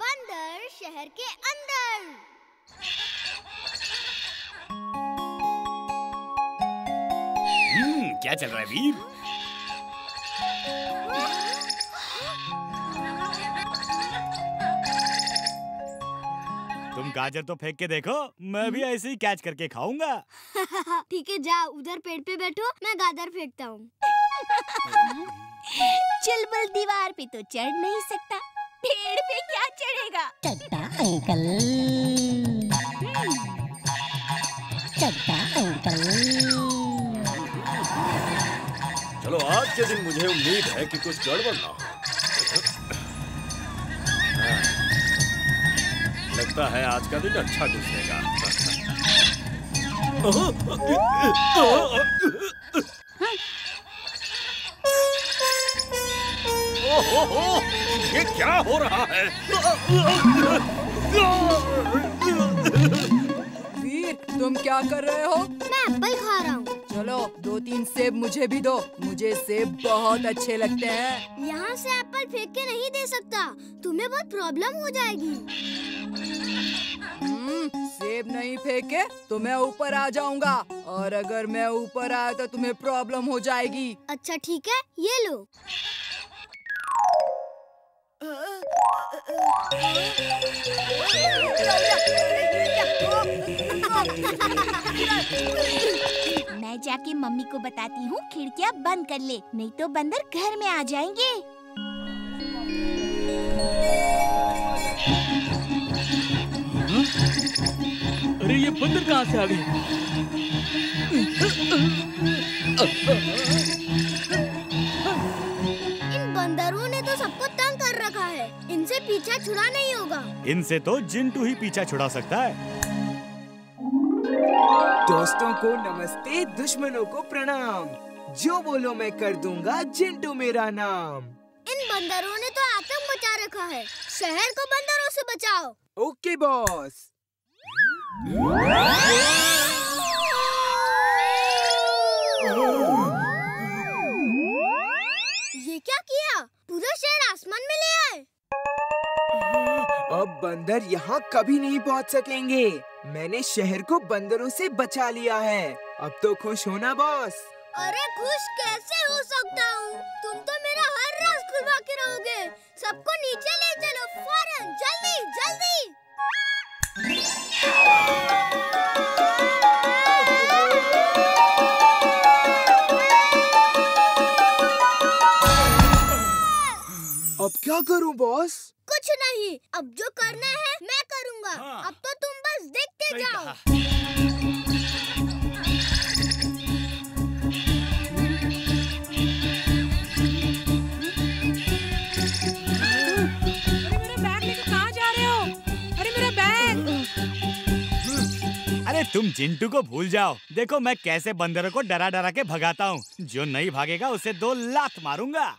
बंदर शहर के अंदर। हम्म, क्या चल रहा है वीर? तुम गाजर तो फेंक के देखो मैं भी ऐसे ही कैच करके खाऊँगा। ठीक है जा उधर पेड़ पे बैठो मैं गाजर फेंकता हूँ। चुलबुल दीवार पे तो चढ़ नहीं सकता पेड़ पे क्या चढ़ेगा? चट्टा अंकल। चट्टा अंकल। चलो आज के दिन मुझे उम्मीद है कि कुछ गड़बड़ ना हो। लगता है आज का दिन अच्छा गुजरेगा ओहो, ये क्या हो रहा है? वीर तुम क्या कर रहे हो? मैं एप्पल खा रहा हूँ। चलो दो तीन सेब मुझे भी दो। मुझे सेब बहुत अच्छे लगते हैं। यहाँ से एप्पल फेंक के नहीं दे सकता। तुम्हें बहुत प्रॉब्लम हो जाएगी। सेब नहीं फेंके तो मैं ऊपर आ जाऊँगा। और अगर मैं ऊपर आया तो तुम्हें प्रॉब्लम हो जाएगी। अच्छा ठीक है ये लो। मैं जाके मम्मी को बताती हूँ खिड़कियाँ बंद कर ले नहीं तो बंदर घर में आ जाएँगे। अरे ये बंदर कहाँ से आ गए इन बंदरों ने तो सबको तंग कर रखा है। इनसे पीछा छुड़ा नहीं होगा। इनसे तो जिंटू ही पीछा छुड़ा सकता है। दोस्तों को नमस्ते दुश्मनों को प्रणाम। जो बोलो मैं कर दूँगा जिंटू मेरा नाम। इन बंदरों ने तो आतंक मचा रखा है। शहर को बंदरों से बचाओ। Okay boss. ये क्या किया? पूरा शहर आसमान में ले आए। अब बंदर यहाँ कभी नहीं पहुँच सकेंगे। मैंने शहर को बंदरों से बचा लिया है। अब तो खुश होना बॉस? अरे खुश कैसे हो सकता हूँ? तुम तो मेरा हर राज खुलवा के रहोगे। सबको नीचे ले चलो फ़ौरन जल्दी जल्दी। अब क्या करूँ बॉस कुछ नहीं। अब जो करना है मैं करूँगा। हाँ। अब तो तुम बस देखते जाओ। तुम जिंटू को भूल जाओ। देखो मैं कैसे बंदरों को डरा डरा के भगाता हूँ। जो नहीं भागेगा, उसे दो लात मारूँगा।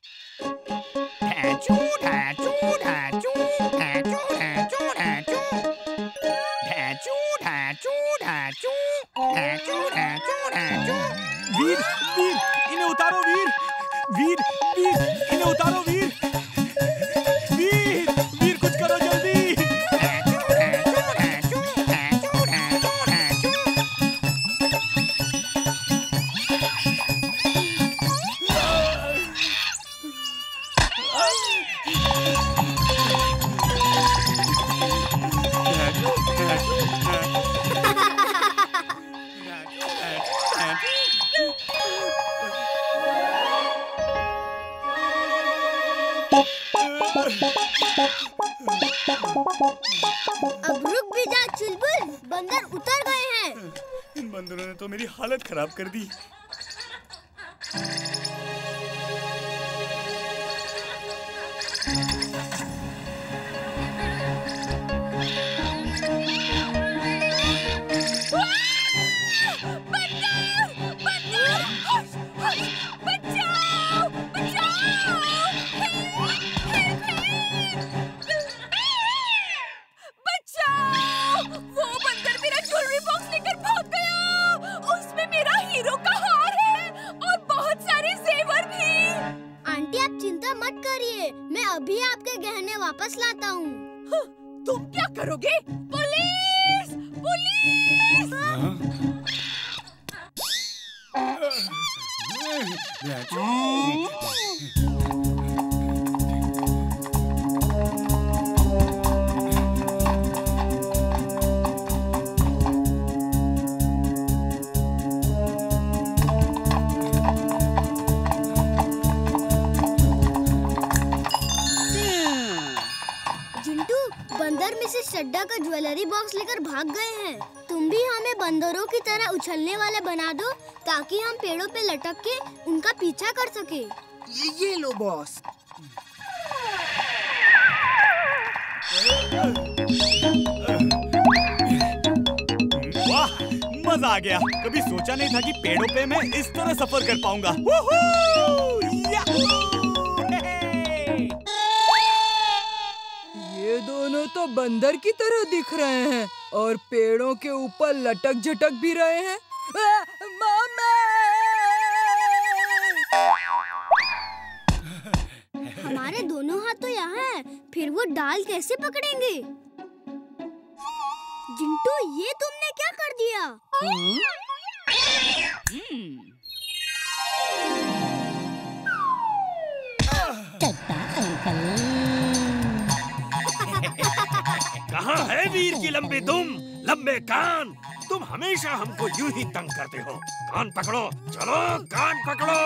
वीर वीर, इन्हें उतारो वीर। वीर वीर, इन्हें उतारो वीर। खराब कर दी। लटक के उनका पीछा कर सके। ये ये लो बॉस वाह मज़ा आ गया। कभी सोचा नहीं था कि पेड़ों पे मैं इस तरह सफ़र कर पाऊँगा! ये दोनों तो बंदर की तरह दिख रहे हैं और पेड़ों के ऊपर लटक झटक भी रहे हैं। हमारे दोनों हाथ तो यहाँ है फिर वो डाल कैसे पकड़ेंगे? जिंटू ये तुमने क्या कर दिया? कहाँ है वीर की लंबी दुम लंबे कान। तुम हमेशा हमको यूँ ही तंग करते हो। कान पकड़ो। चलो कान पकड़ो।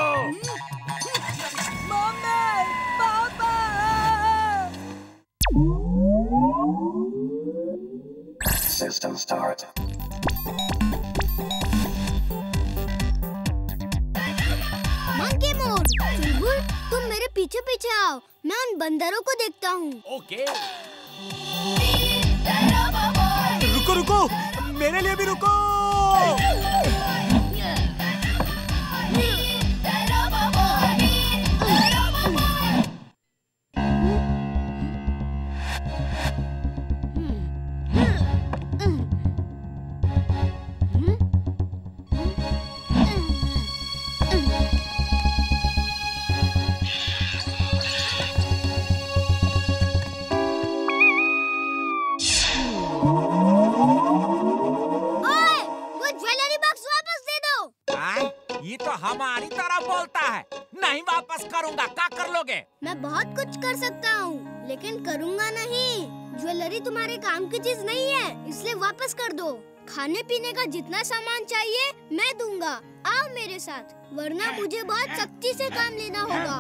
System start. Monkey mode Chulbul तुम मेरे पीछे पीछे आओ। मैं उन बंदरों को देखता हूँ। ओके रुको रुको। मेरे लिए भी रुको। खाने पीने का जितना सामान चाहिए मैं दूँगा। आओ मेरे साथ वरना मुझे बहुत सख्ती से काम लेना होगा।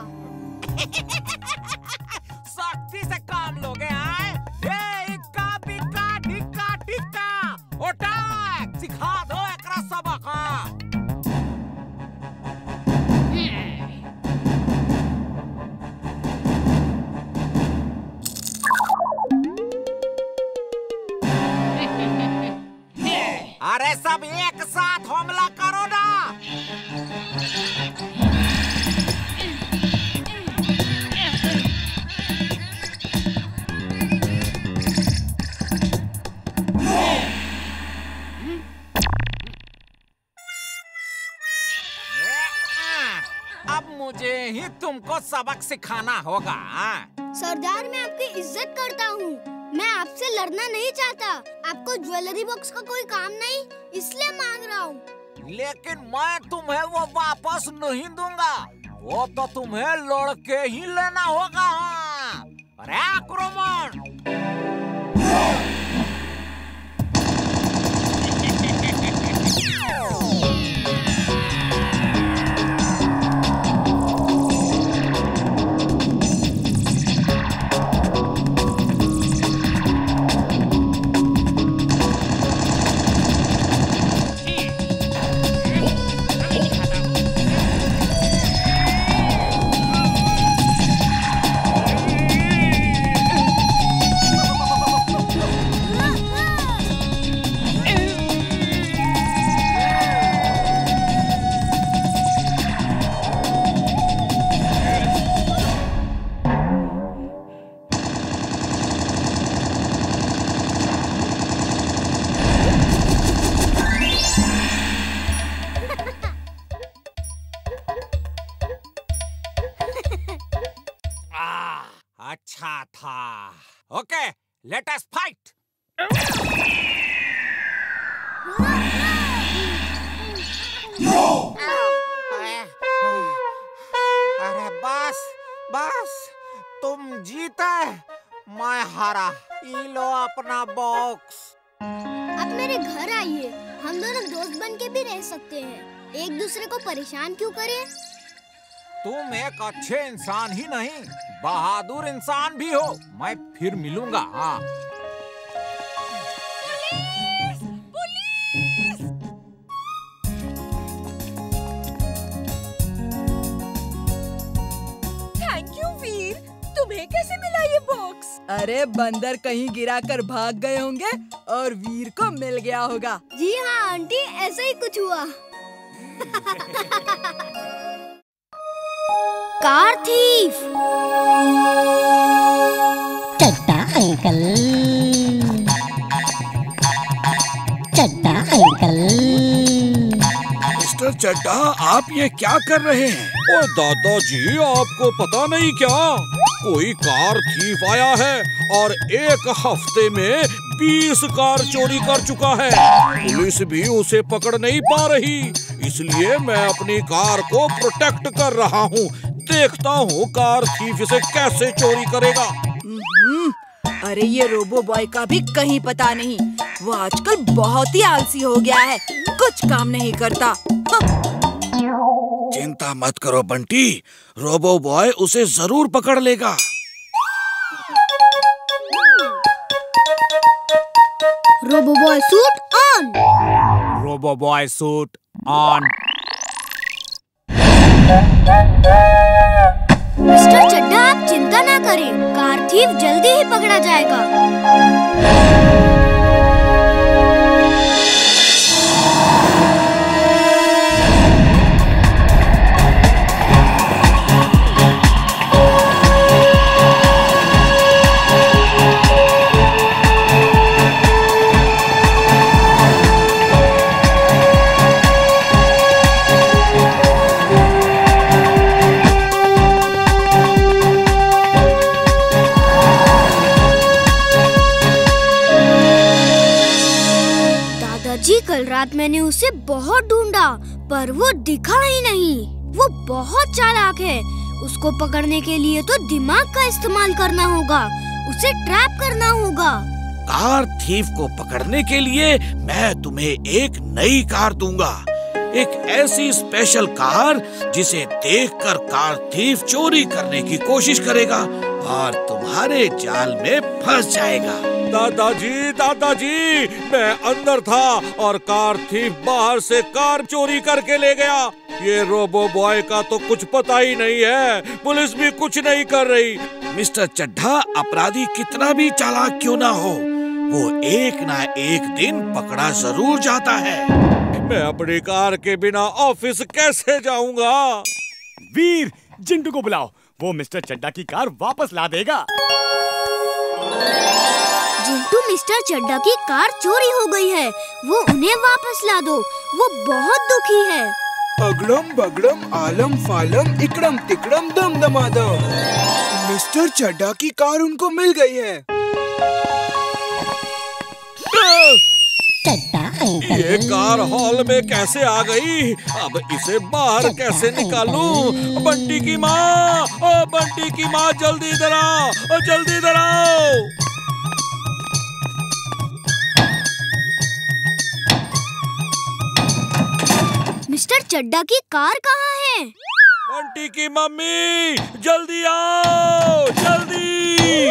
सख्ती से काम लोगे आए? सब एक साथ हमला करो ना अब मुझे ही तुमको सबक सिखाना होगा हाँ? सरदार, मैं आपकी इज़्ज़त करता हूँ मैं आपसे लड़ना नहीं चाहता। आपको ज्वेलरी बॉक्स का कोई काम नहीं, इसलिए मांग रहा हूँ। लेकिन मैं तुम्हें वो वापस नहीं दूँगा। वो तो तुम्हें लड़के ही लेना होगा। हाँ। अरे आक्रमण परेशान क्यों करे? तुम एक अच्छे इंसान ही नहीं बहादुर इंसान भी हो। मैं फिर मिलूँगा हाँ। थैंक यू वीर तुम्हें कैसे मिला ये बॉक्स अरे बंदर कहीं गिरा कर भाग गए होंगे और वीर को मिल गया होगा। जी हाँ आंटी ऐसा ही कुछ हुआ। Car thief Chadda uncle. Chadda uncle. Mister Chadda आप ये क्या कर रहे हैं? और दादाजी आपको पता नहीं क्या? कोई कार थीफ आया है और एक हफ़्ते में बीस कार चोरी कर चुका है। पुलिस भी उसे पकड़ नहीं पा रही। इसलिए मैं अपनी कार को प्रोटेक्ट कर रहा हूँ। देखता हूँ कार थीफ इसे कैसे चोरी करेगा। हम्म, अरे ये रोबो बॉय का भी कहीं पता नहीं। वो आजकल बहुत ही आलसी हो गया है। कुछ काम नहीं करता। हाँ। चिंता मत करो बंटी। रोबो बॉय उसे ज़रूर पकड़ लेगा। Robo boy suit on. Robo boy suit on. Mister Chadda आप चिंता ना करें। कार थीफ जल्दी ही पकड़ा जाएगा। रात मैंने उसे बहुत ढूंढा, पर वो दिखा ही नहीं। वो बहुत चालाक है। उसको पकड़ने के लिए तो दिमाग का इस्तेमाल करना होगा, उसे ट्रैप करना होगा। कार थीफ को पकड़ने के लिए मैं तुम्हें एक नई कार दूँगा। एक ऐसी स्पेशल कार जिसे देखकर कार थीफ चोरी करने की कोशिश करेगा और तुम्हारे जाल में फंस जाएगा। दादाजी दादाजी मैं अंदर था और कार थी बाहर से कार चोरी करके ले गया। ये रोबो बॉय का तो कुछ पता ही नहीं है। पुलिस भी कुछ नहीं कर रही। मिस्टर चड्ढा अपराधी कितना भी चालाक क्यों ना हो वो एक ना एक दिन पकड़ा ज़रूर जाता है। मैं अपनी कार के बिना ऑफ़िस कैसे जाऊँगा? वीर जिंटू को बुलाओ। वो मिस्टर चड्डा की कार वापस ला देगा। जिंटू मिस्टर चड्डा की कार चोरी हो गई है। वो उन्हें वापस ला दो। वो बहुत दुखी है। अगड़म बगड़म आलम फालम इकड़म तिकड़म दम दमा दमादम। मिस्टर चड्डा की कार उनको मिल गई है। ये कार हॉल में कैसे आ गई? अब इसे बाहर कैसे निकालूं? बंटी की माँ बंटी की माँ जल्दी इधर आओ जल्दी इधर आओ। मिस्टर चड्डा की कार कहाँ है? बंटी की मम्मी जल्दी आओ जल्दी।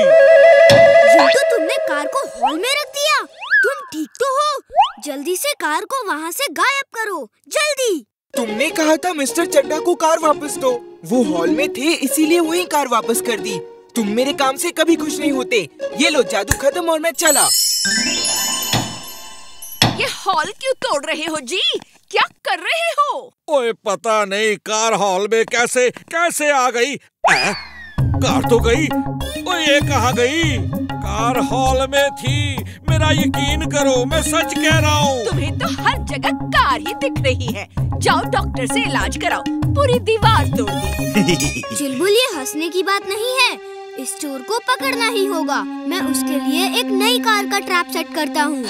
जिंटू तुमने कार को हॉल में रख दिया तुम ठीक तो हो? जल्दी से कार को वहाँ से गायब करो जल्दी। तुमने कहा था मिस्टर चड्डा को कार वापस दो। वो हॉल में थे इसीलिए वही कार वापस कर दी। तुम मेरे काम से कभी खुश नहीं होते। ये लो जादू खत्म और मैं चला। ये हॉल क्यों तोड़ रहे हो जी? क्या कर रहे हो? ओए पता नहीं कार हॉल में कैसे कैसे आ गई? ऐ, कार तो गई। ओए ये कहाँ गई? कार हॉल में थी। मेरा यकीन करो मैं सच कह रहा हूँ। तुम्हें तो हर जगह कार ही दिख रही है। जाओ डॉक्टर से इलाज कराओ। पूरी दीवार तोड़ दी। चिलबुल ये हंसने की बात नहीं है। इस चोर को पकड़ना ही होगा। मैं उसके लिए एक नई कार का ट्रैप सेट करता हूँ।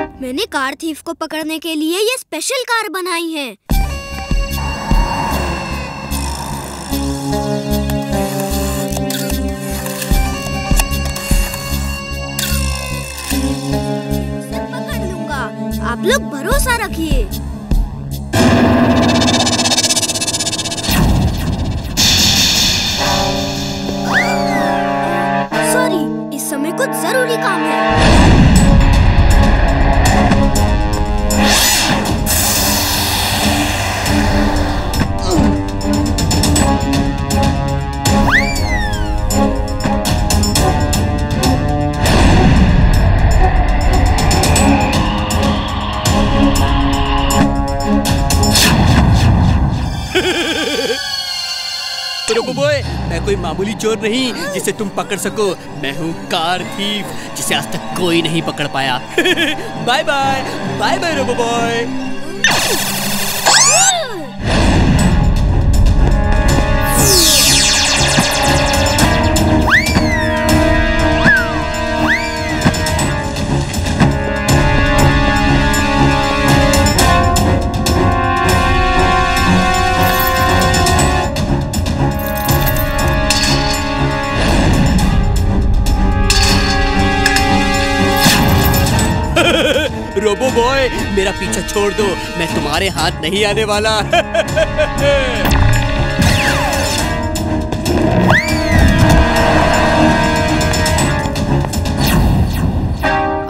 मैंने कार थीफ को पकड़ने के लिए ये स्पेशल कार बनाई है। पकड़ लूँगा। आप लोग भरोसा रखिए। सॉरी इस समय कुछ ज़रूरी काम है। रोबो बोए मैं कोई मामूली चोर नहीं जिसे तुम पकड़ सको। मैं हूँ कार थीफ, जिसे आज तक कोई नहीं पकड़ पाया। Bye bye bye bye robo boy robo boy, मेरा पीछा छोड़ दो। मैं तुम्हारे हाथ नहीं आने वाला।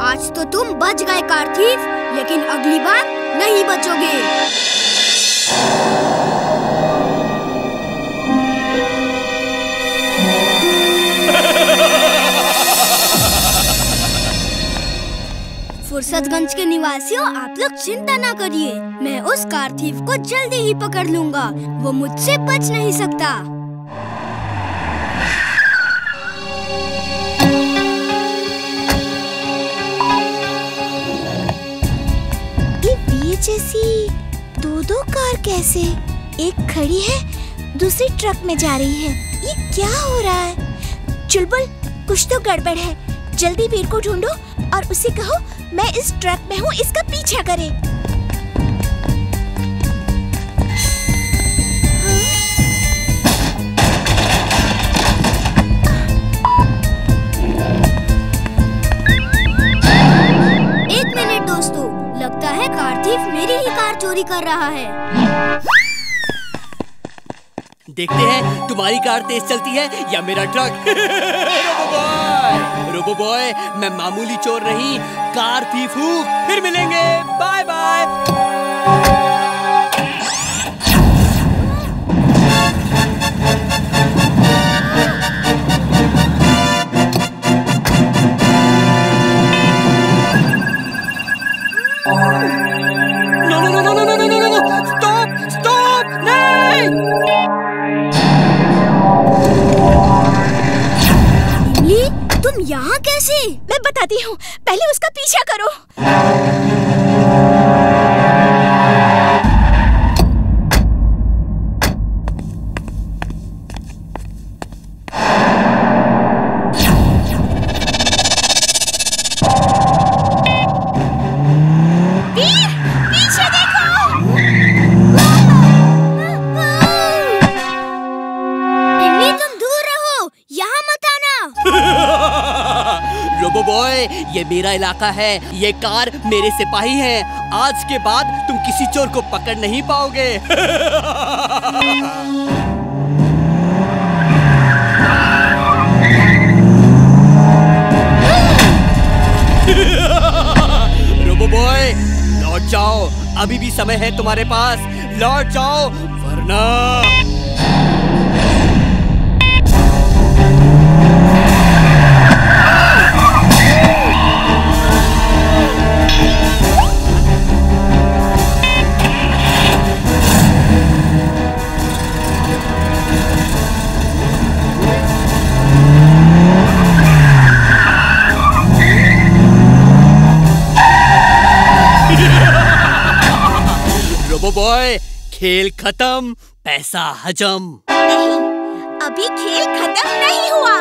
आज तो तुम बच गए कार्थिव लेकिन अगली बार नहीं बचोगे। फुर्सतगंज के निवासियों, आप लोग चिंता ना करिए। मैं उस कारथीफ को जल्दी ही पकड़ लूँगा। वो मुझसे बच नहीं सकता। जैसी दो दो कार कैसे? एक खड़ी है, दूसरी ट्रक में जा रही है। ये क्या हो रहा है? चुलबुल, कुछ तो गड़बड़ है। जल्दी वीर को ढूंढो और उसे कहो मैं इस ट्रक में हूँ इसका पीछा करे। एक मिनट दोस्तों लगता है कारथीफ मेरी ही कार चोरी कर रहा है। देखते हैं तुम्हारी कार तेज चलती है या मेरा ट्रक? बॉय बॉय मैं मामूली चोर नहीं कार थीफ हूँ फिर मिलेंगे बाय बाय मैं बताती हूँ पहले उसका पीछा करो। मेरा इलाका है। ये कार मेरे सिपाही हैं। आज के बाद तुम किसी चोर को पकड़ नहीं पाओगे। रोबो बॉय, लौट जाओ। अभी भी समय है तुम्हारे पास। लौट जाओ, वरना बॉय खेल खत्म पैसा हजम। नहीं अभी खेल खत्म नहीं हुआ।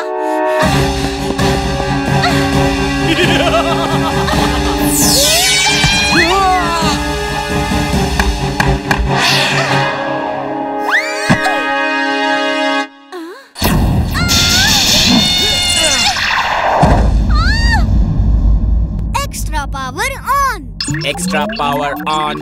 Extra power on extra power on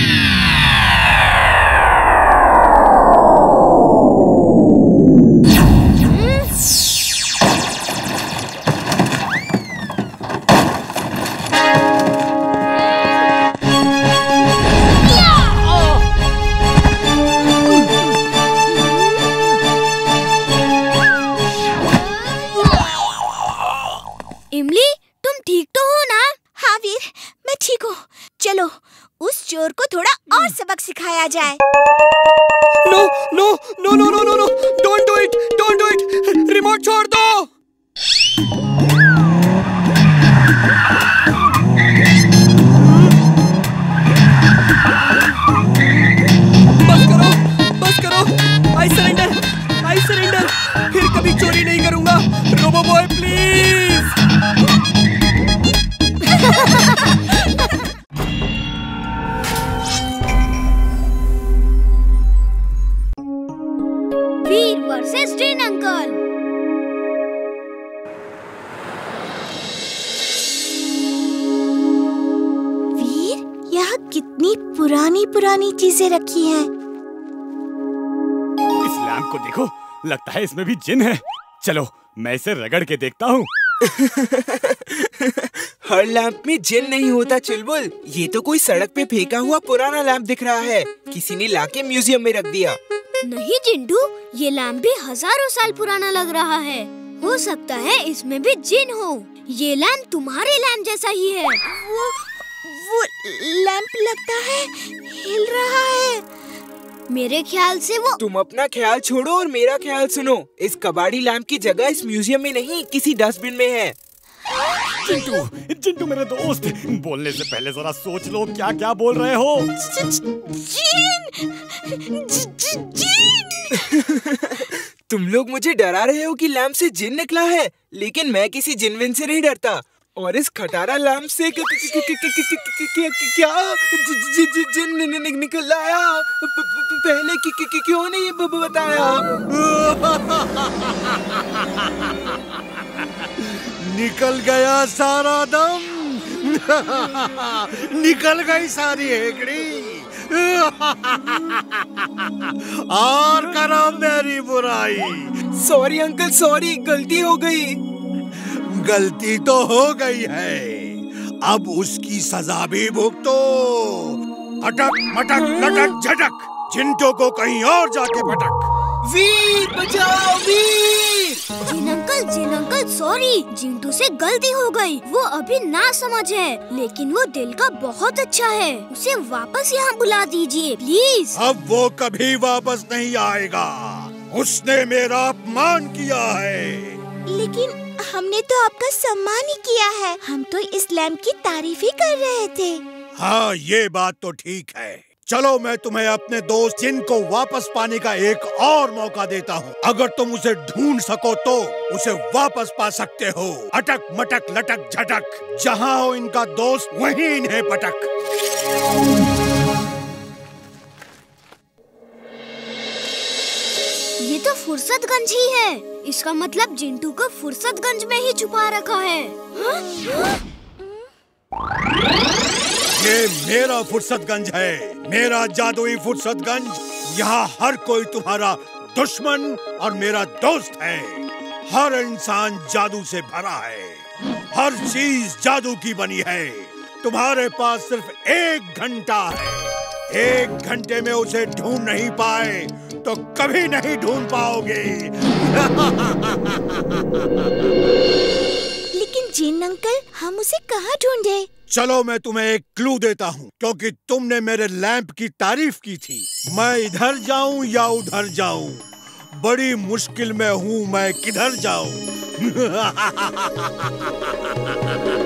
चलो, उस चोर को थोड़ा और सबक सिखाया जाए। No no no no no no no don't do it don't do it remote छोड़ दो। बस करो बस करो। आई सरेंडर आई सरेंडर फिर कभी चोरी नहीं करूँगा। Robo boy please Veer versus Jin uncle Veer यहाँ कितनी पुरानी पुरानी चीज़ें रखी हैं। इस लैम्प को देखो लगता है इसमें भी जिन है। चलो मैं इसे रगड़ के देखता हूँ। हर लैंप में जिन नहीं होता चुलबुल। ये तो कोई सड़क पे फेंका हुआ पुराना लैंप दिख रहा है। किसी ने लाके म्यूज़ियम में रख दिया। नहीं जिंटू ये लैम्प भी हज़ारों साल पुराना लग रहा है। हो सकता है इसमें भी जिन हो। ये लैम्प तुम्हारे लैम्प जैसा ही है। वो वो लैंप लगता है हिल रहा है। मेरे ख्याल से वो तुम अपना ख्याल छोड़ो और मेरा ख्याल सुनो। इस कबाड़ी लैम्प की जगह इस म्यूज़ियम में नहीं किसी डस्टबिन में है। चिंटू चिंटू मेरे दोस्त बोलने से पहले जरा सोच लो क्या क्या बोल रहे हो? जीन! जीन! तुम लोग मुझे डरा रहे हो कि लैम्प से जिन निकला है लेकिन मैं किसी जिनविन से नहीं डरता। और इस खटारा लैम्प से क्या जिन निकल आया? पहले क्यों नहीं बताया? निकल गया सारा दम। निकल गई सारी हेकड़ी। और करो मेरी बुराई। सॉरी अंकल सॉरी गलती हो गई। गलती तो हो गई है। अब उसकी सजा भी भुगतो। अटक मटक लटक झटक। चिंटो को कहीं और जाके पटक वीर बचाओ Veer! Jin uncle Jin uncle sorry Jintu से गलती हो गई वो अभी ना समझ है लेकिन वो दिल का बहुत अच्छा है उसे वापस यहाँ बुला दीजिए प्लीज़ अब वो कभी वापस नहीं आएगा। उसने मेरा अपमान किया है। लेकिन हमने तो आपका सम्मान ही किया है। हम तो इस लैंप की तारीफ़ ही कर रहे थे। हाँ ये बात तो ठीक है। चलो मैं तुम्हें अपने दोस्त जिन को वापस पाने का एक और मौका देता हूँ। अगर तुम उसे ढूंढ सको तो उसे वापस पा सकते हो। अटक, मटक, लटक, झटक। जहाँ हो इनका दोस्त, वहीं इन्हें पटक। ये तो फुर्सतगंज ही है। इसका मतलब जिंटू को फुर्सतगंज में ही छुपा रखा है। हाँ? ये मेरा फुर्सतगंज है। मेरा जादुई फुर्सतगंज, यहाँ हर कोई तुम्हारा दुश्मन और मेरा दोस्त है। हर इंसान जादू से भरा है। हर चीज़ जादू की बनी है। तुम्हारे पास सिर्फ़ एक घंटा है। एक घंटे में उसे ढूंढ नहीं पाए तो कभी नहीं ढूंढ पाओगे। लेकिन अंकल, हम उसे कहाँ ढूंढे? चलो, मैं तुम्हें एक क्लू देता हूँ, क्योंकि तुमने मेरे लैंप की तारीफ़ की थी। मैं इधर जाऊँ या उधर जाऊँ? बड़ी मुश्किल में हूँ, मैं किधर जाऊँ?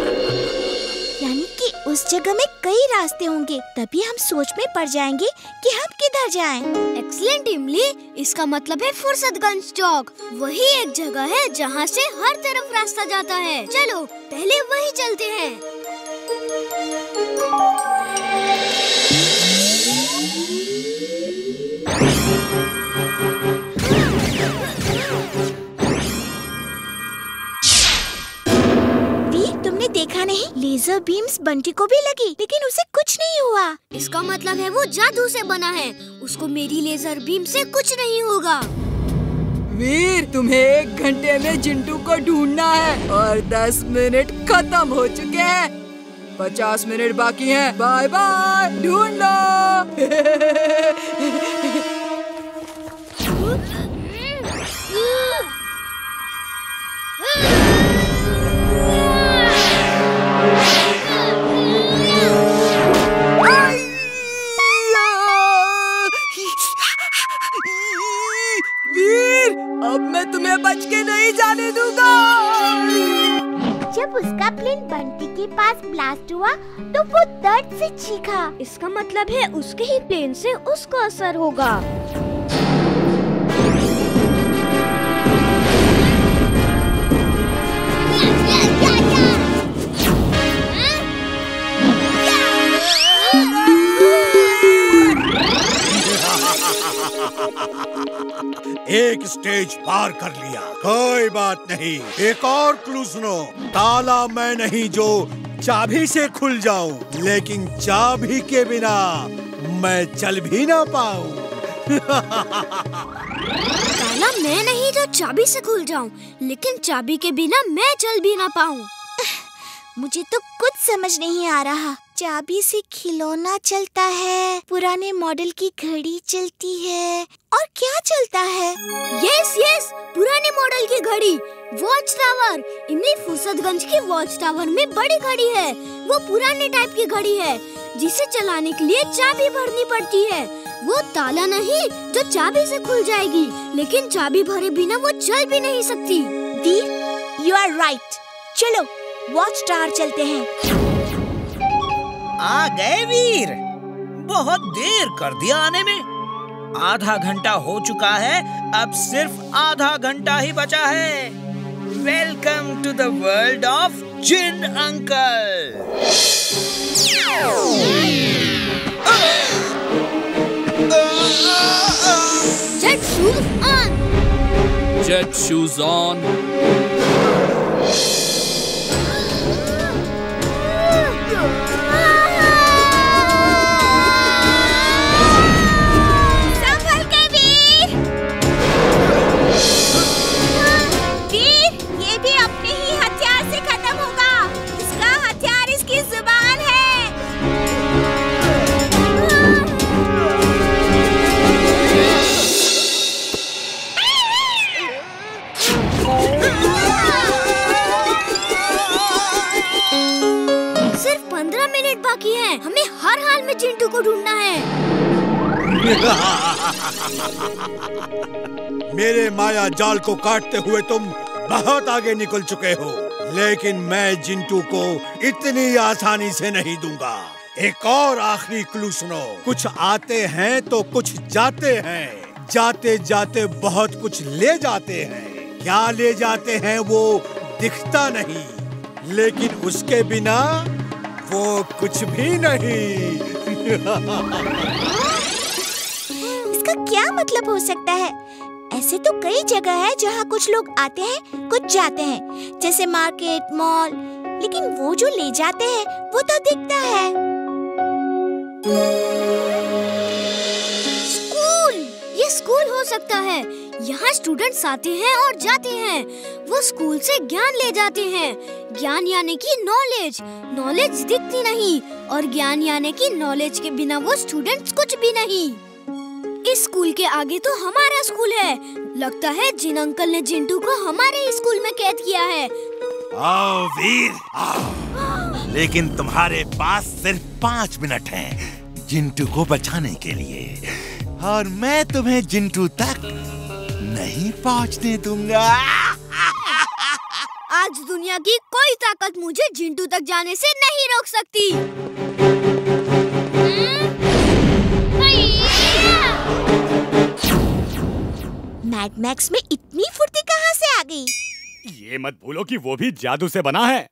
उस जगह में कई रास्ते होंगे। तभी हम सोच में पड़ जाएँगे कि हम किधर जाएँ। एक्सलेंट इमली इसका मतलब है फुर्सतगंज चौक। वही एक जगह है जहाँ से हर तरफ़ रास्ता जाता है। चलो, पहले वही चलते हैं। तुमने देखा नहीं? लेजर बीम्स बंटी को भी लगी लेकिन उसे कुछ नहीं हुआ। इसका मतलब है वो जादू से बना है। उसको मेरी लेजर बीम से कुछ नहीं होगा। वीर तुम्हें एक घंटे में चिंटू को ढूंढना है और दस मिनट खत्म हो चुके हैं। पचास मिनट बाकी हैं। बाय बाय ढूंढ। अब मैं तुम्हें बच के नहीं जाने दूँगा। जब उसका प्लेन बंटी के पास ब्लास्ट हुआ तो वो दर्द से चीखा। इसका मतलब है उसके ही प्लेन से उसको असर होगा। एक स्टेज पार कर लिया। कोई बात नहीं। एक और क्लू सुनो। ताला मैं नहीं जो चाबी से खुल जाऊँ लेकिन चाबी के बिना मैं चल भी ना पाऊँ। ताला मैं नहीं जो चाबी से खुल जाऊँ लेकिन चाबी के बिना मैं चल भी ना पाऊँ। मुझे तो कुछ समझ नहीं आ रहा। चाबी से खिलौना चलता है। पुराने मॉडल की घड़ी चलती है। और क्या चलता है? यस यस पुराने मॉडल की घड़ी। वॉच टावर इमली फुर्सतगंज की वॉच टावर में बड़ी घड़ी है। वो पुराने टाइप की घड़ी है जिसे चलाने के लिए चाबी भरनी पड़ती है। वो ताला नहीं जो चाबी से खुल जाएगी। लेकिन चाबी भरे बिना वो चल भी नहीं सकती। दी यू आर राइट चलो वॉच टावर चलते हैं। आ गए वीर। बहुत देर कर दिया आने में। आधा घंटा हो चुका है अब सिर्फ़ आधा घंटा ही बचा है। Welcome to the world of Jin uncle jet shoes on jet shoes on संभल पंद्रह मिनट बाकी है। हमें हर हाल में चिंटू को ढूंढना है। मेरे माया जाल को काटते हुए तुम बहुत आगे निकल चुके हो, लेकिन मैं जिंटू को इतनी आसानी से नहीं दूँगा। एक और आखिरी क्लू सुनो। कुछ आते हैं तो कुछ जाते हैं। जाते जाते बहुत कुछ ले जाते हैं। क्या ले जाते हैं वो दिखता नहीं। लेकिन उसके बिना वो कुछ भी नहीं। इसका क्या मतलब हो सकता है? ऐसे तो कई जगह है जहाँ कुछ लोग आते हैं, कुछ जाते हैं। जैसे मार्केट, मॉल, लेकिन वो जो ले जाते हैं, वो तो दिखता है। स्कूल! ये स्कूल हो सकता है। यहाँ स्टूडेंट्स आते हैं और जाते हैं। वो स्कूल से ज्ञान ले जाते हैं। ज्ञान यानी कि नॉलेज नॉलेज दिखती नहीं और ज्ञान यानी कि नॉलेज के बिना वो स्टूडेंट्स कुछ भी नहीं। इस स्कूल के आगे तो हमारा स्कूल है। लगता है जिन अंकल ने जिंटू को हमारे स्कूल में कैद किया है। आओ वीर, आओ। लेकिन तुम्हारे पास सिर्फ़ पाँच मिनट हैं जिंटू को बचाने के लिए। और मैं तुम्हें जिंटू तक नहीं पहुँचने दूँगा। आज दुनिया की कोई ताकत मुझे जिंटू तक जाने से नहीं रोक सकती। मैड मैक्स में इतनी फुर्ती कहाँ से आ गई? ये मत भूलो कि वो भी जादू से बना है।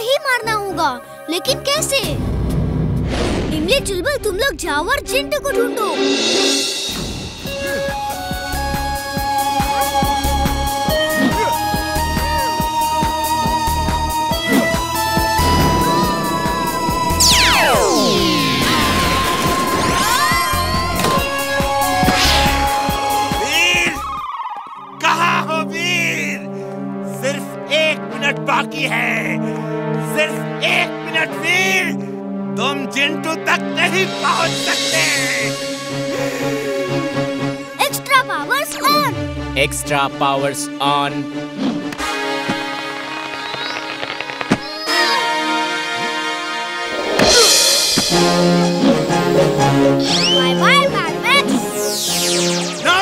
के करंट से ही मारना होगा। लेकिन कैसे? इमली चुलबुल, तुम लोग जाओ और चिंटू को ढूंढो। बाकी है। सिर्फ़ एक मिनट वीर तुम चिंटू तक नहीं पहुँच सकते extra powers on extra powers on bye bye mad max No!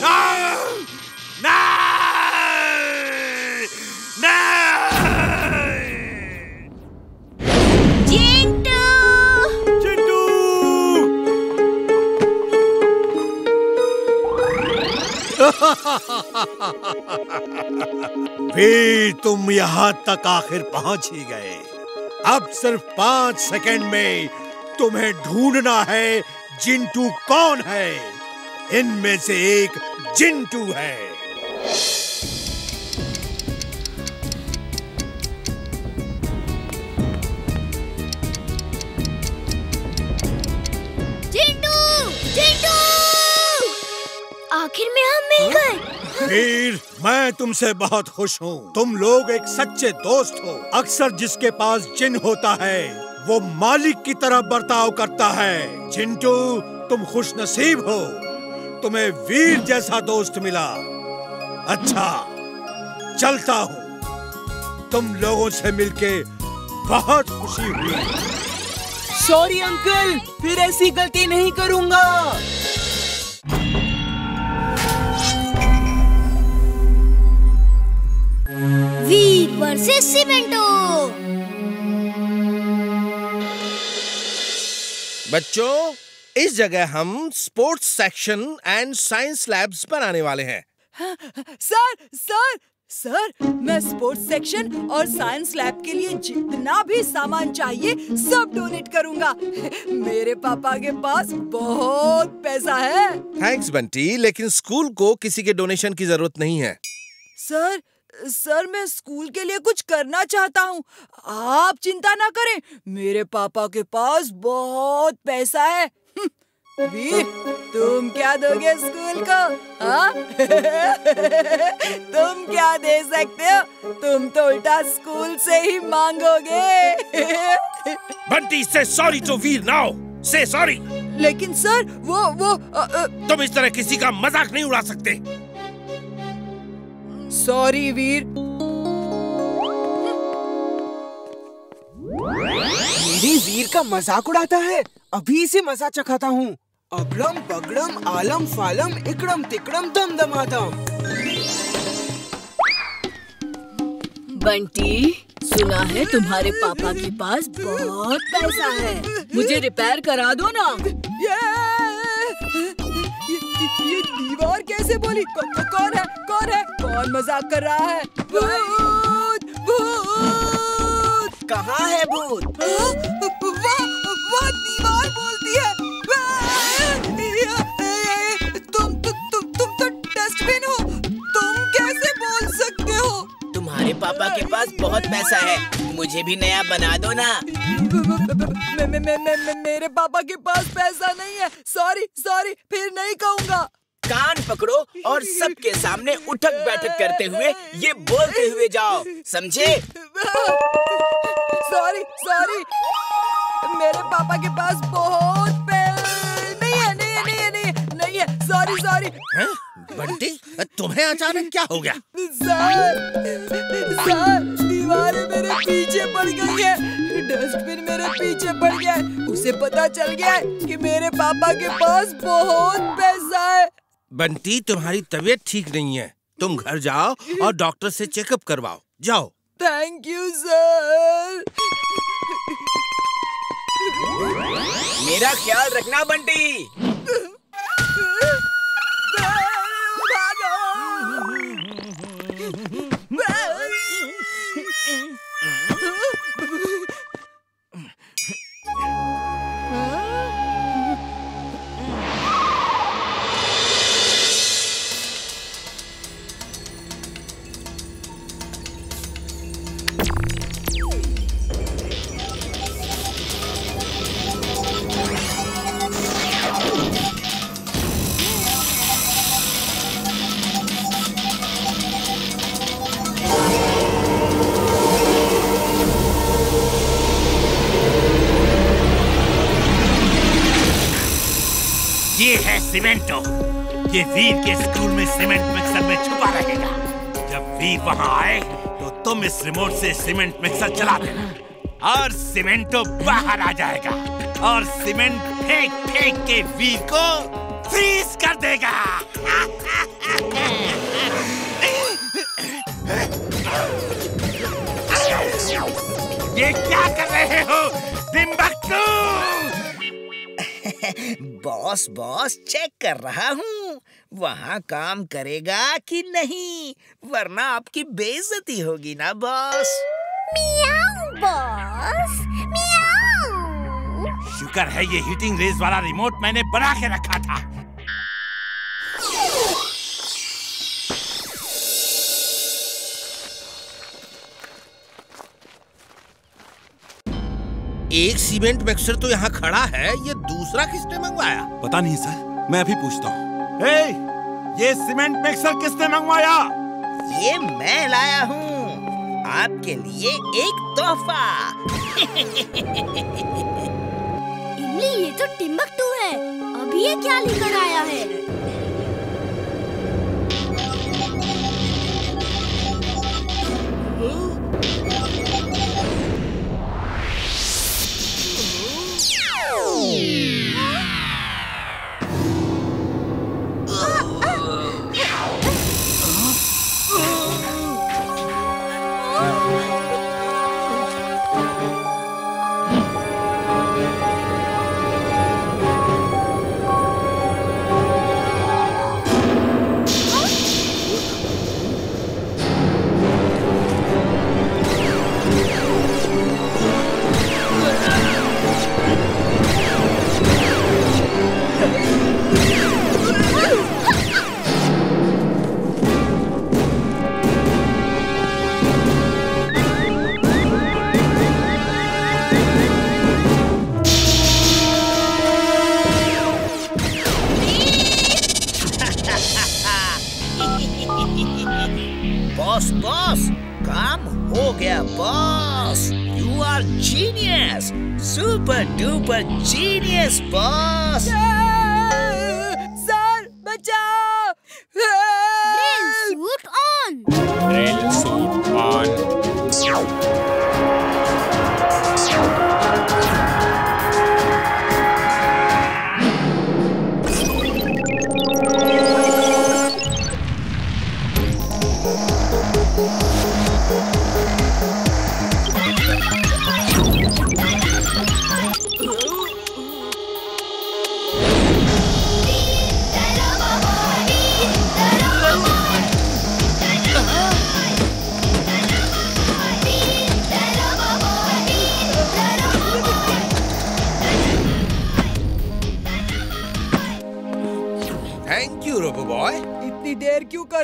No! No! Veer तुम यहाँ तक आखिर पहुँच ही गए। अब सिर्फ़ पाँच सेकंड में तुम्हें ढूंढना है, जिंटू कौन है? इनमें से एक जिंटू है। वीर, मैं तुमसे बहुत खुश हूँ। तुम लोग एक सच्चे दोस्त हो। अक्सर जिसके पास जिन होता है, वो मालिक की तरह बर्ताव करता है। चिंटू तुम खुश नसीब हो। तुम्हें वीर जैसा दोस्त मिला। अच्छा चलता हूँ। तुम लोगों से मिलके बहुत खुशी हुई। सॉरी अंकल फिर ऐसी गलती नहीं करूँगा। Veer versus Cemento. बच्चों इस जगह हम sports section and science labs बनाने वाले हैं सर सर सर मैं स्पोर्ट्स सेक्शन और साइंस लैब के लिए जितना भी सामान चाहिए सब डोनेट करूँगा। मेरे पापा के पास बहुत पैसा है। थैंक्स बंटी लेकिन स्कूल को किसी के डोनेशन की ज़रूरत नहीं है। सर सर मैं स्कूल के लिए कुछ करना चाहता हूँ। आप चिंता ना करें मेरे पापा के पास बहुत पैसा है। हम्म, वीर तुम क्या दोगे स्कूल को हाँ? तुम क्या दे सकते हो? तुम तो उल्टा स्कूल से ही मांगोगे। बंटी से सॉरी टू वीर नाउ से सॉरी लेकिन सर वो वो अ, अ, तुम इस तरह किसी का मज़ाक नहीं उड़ा सकते। सॉरी वीर। मेरे वीर का मज़ाक उड़ाता है। अभी इसे मज़ा चखाता हूँ। अगड़म बगड़म आलम फालम इकड़म तिकड़म दम दमादम। बंटी सुना है तुम्हारे पापा के पास बहुत पैसा है। मुझे रिपेयर करा दो ना। ये, ये, ये दीवार कैसे बोली? कौन है? कौन है? कौन मज़ाक कर रहा है? भूत भूत। कहाँ है भूत? हाँ, वाह वाह दीवार बोलती है। तुम तुम तुम तुम तो डस्टबिन हो। तुम कैसे बोल सकते हो? तुम्हारे पापा के पास बहुत पैसा है। मुझे भी नया बना दो ना। मे, मे, मे, मे, मे, मेरे पापा के पास पैसा नहीं है। सॉरी सॉरी फिर नहीं कहूँगा। कान पकड़ो और सबके सामने उठक बैठक करते हुए ये बोलते हुए जाओ समझे? सॉरी सॉरी मेरे पापा के पास बहुत नहीं है नहीं है नहीं है नहीं है नहीं है। सॉरी सॉरी बंटी तुम्हें अचानक क्या हो गया? सर सर दीवारें मेरे पीछे पड़ गई है। डस्टबिन मेरे पीछे पड़ गया है। उसे पता चल गया है कि मेरे पापा के पास बहुत पैसा है। बंटी तुम्हारी तबीयत ठीक नहीं है। तुम घर जाओ और डॉक्टर से चेकअप करवाओ। जाओ। थैंक यू सर मेरा ख्याल रखना बंटी। ये है सीमेंटो। ये वीर के स्कूल में सीमेंट मिक्सर में छुपा रहेगा। जब वीर वहाँ आए तो तुम इस रिमोट से सीमेंट मिक्सर चला देना। और सीमेंटो बाहर आ जाएगा। और सीमेंट फेंक फेंक के वीर को फ्रीज कर देगा। ये क्या कर रहे हो बॉस बॉस चेक कर रहा हूँ। वहाँ काम करेगा कि नहीं? वरना आपकी बेइज्जती होगी ना बॉस बॉस शुक्र है ये हीटिंग रेस वाला रिमोट मैंने बना के रखा था। एक सीमेंट मिक्सर तो यहाँ खड़ा है ये दूसरा किसने मंगवाया? पता नहीं सर। मैं अभी पूछता हूँ। ये सीमेंट मिक्सर किसने मंगवाया? ये मैं लाया हूँ। आपके लिए एक तोहफा। इमली ये तो टिम्बकटू है। अभी ये क्या लेकर आया है? boss! You are genius! Super duper genius, boss! Yeah!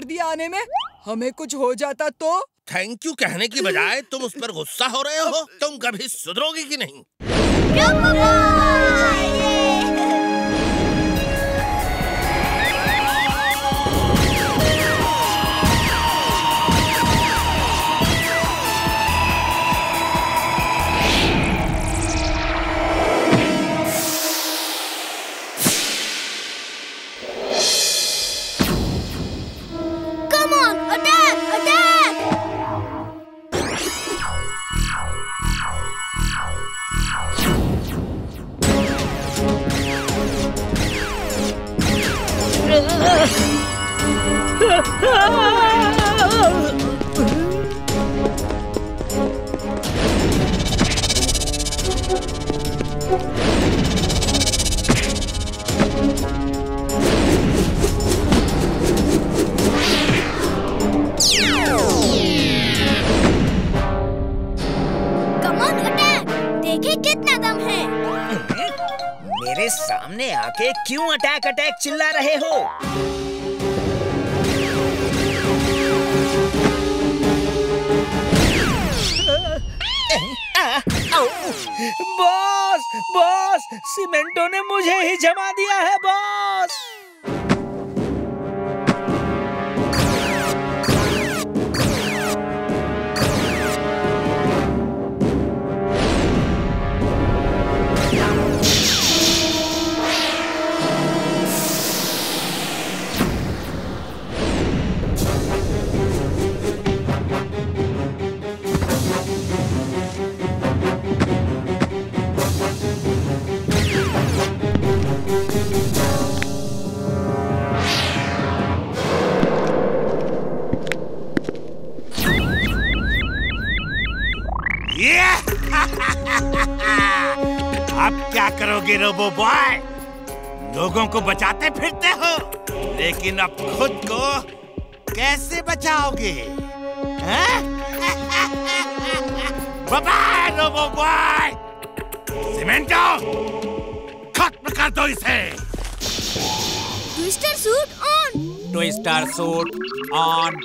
कर दिया आने में? हमें कुछ हो जाता तो? थैंक यू कहने की बजाय तुम उस पर गुस्सा हो रहे हो। तुम कभी सुधरोगे कि नहीं? देखे कितना दम है। मेरे सामने आके क्यों अटैक अटैक चिल्ला रहे हो? बॉस बॉस, सीमेंटो ने मुझे ही जमा दिया है, बॉस। रोबो बॉय लोगों को बचाते फिरते हो लेकिन अब खुद को कैसे बचाओगे? बाय रोबो बॉय सीमेंटो खत्म कर दो इसे। Twister suit on twister suit on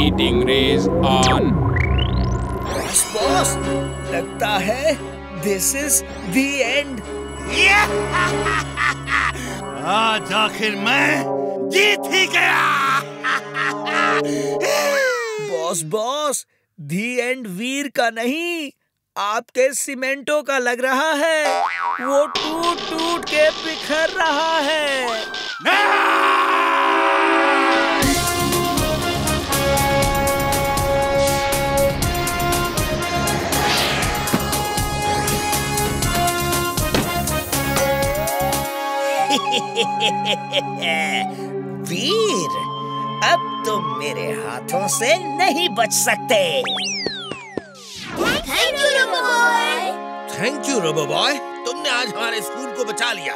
heating rays on boss boss लगता है दिस इज़ द एंड आज आखिर मैं जीत ही गया। Boss boss the end Veer का नहीं आपके सीमेंटो का लग रहा है। वो टूट टूट के बिखर रहा है। वीर अब तुम मेरे हाथों से नहीं बच सकते। Thank you robo boy thank you robo boy तुमने आज हमारे स्कूल को बचा लिया।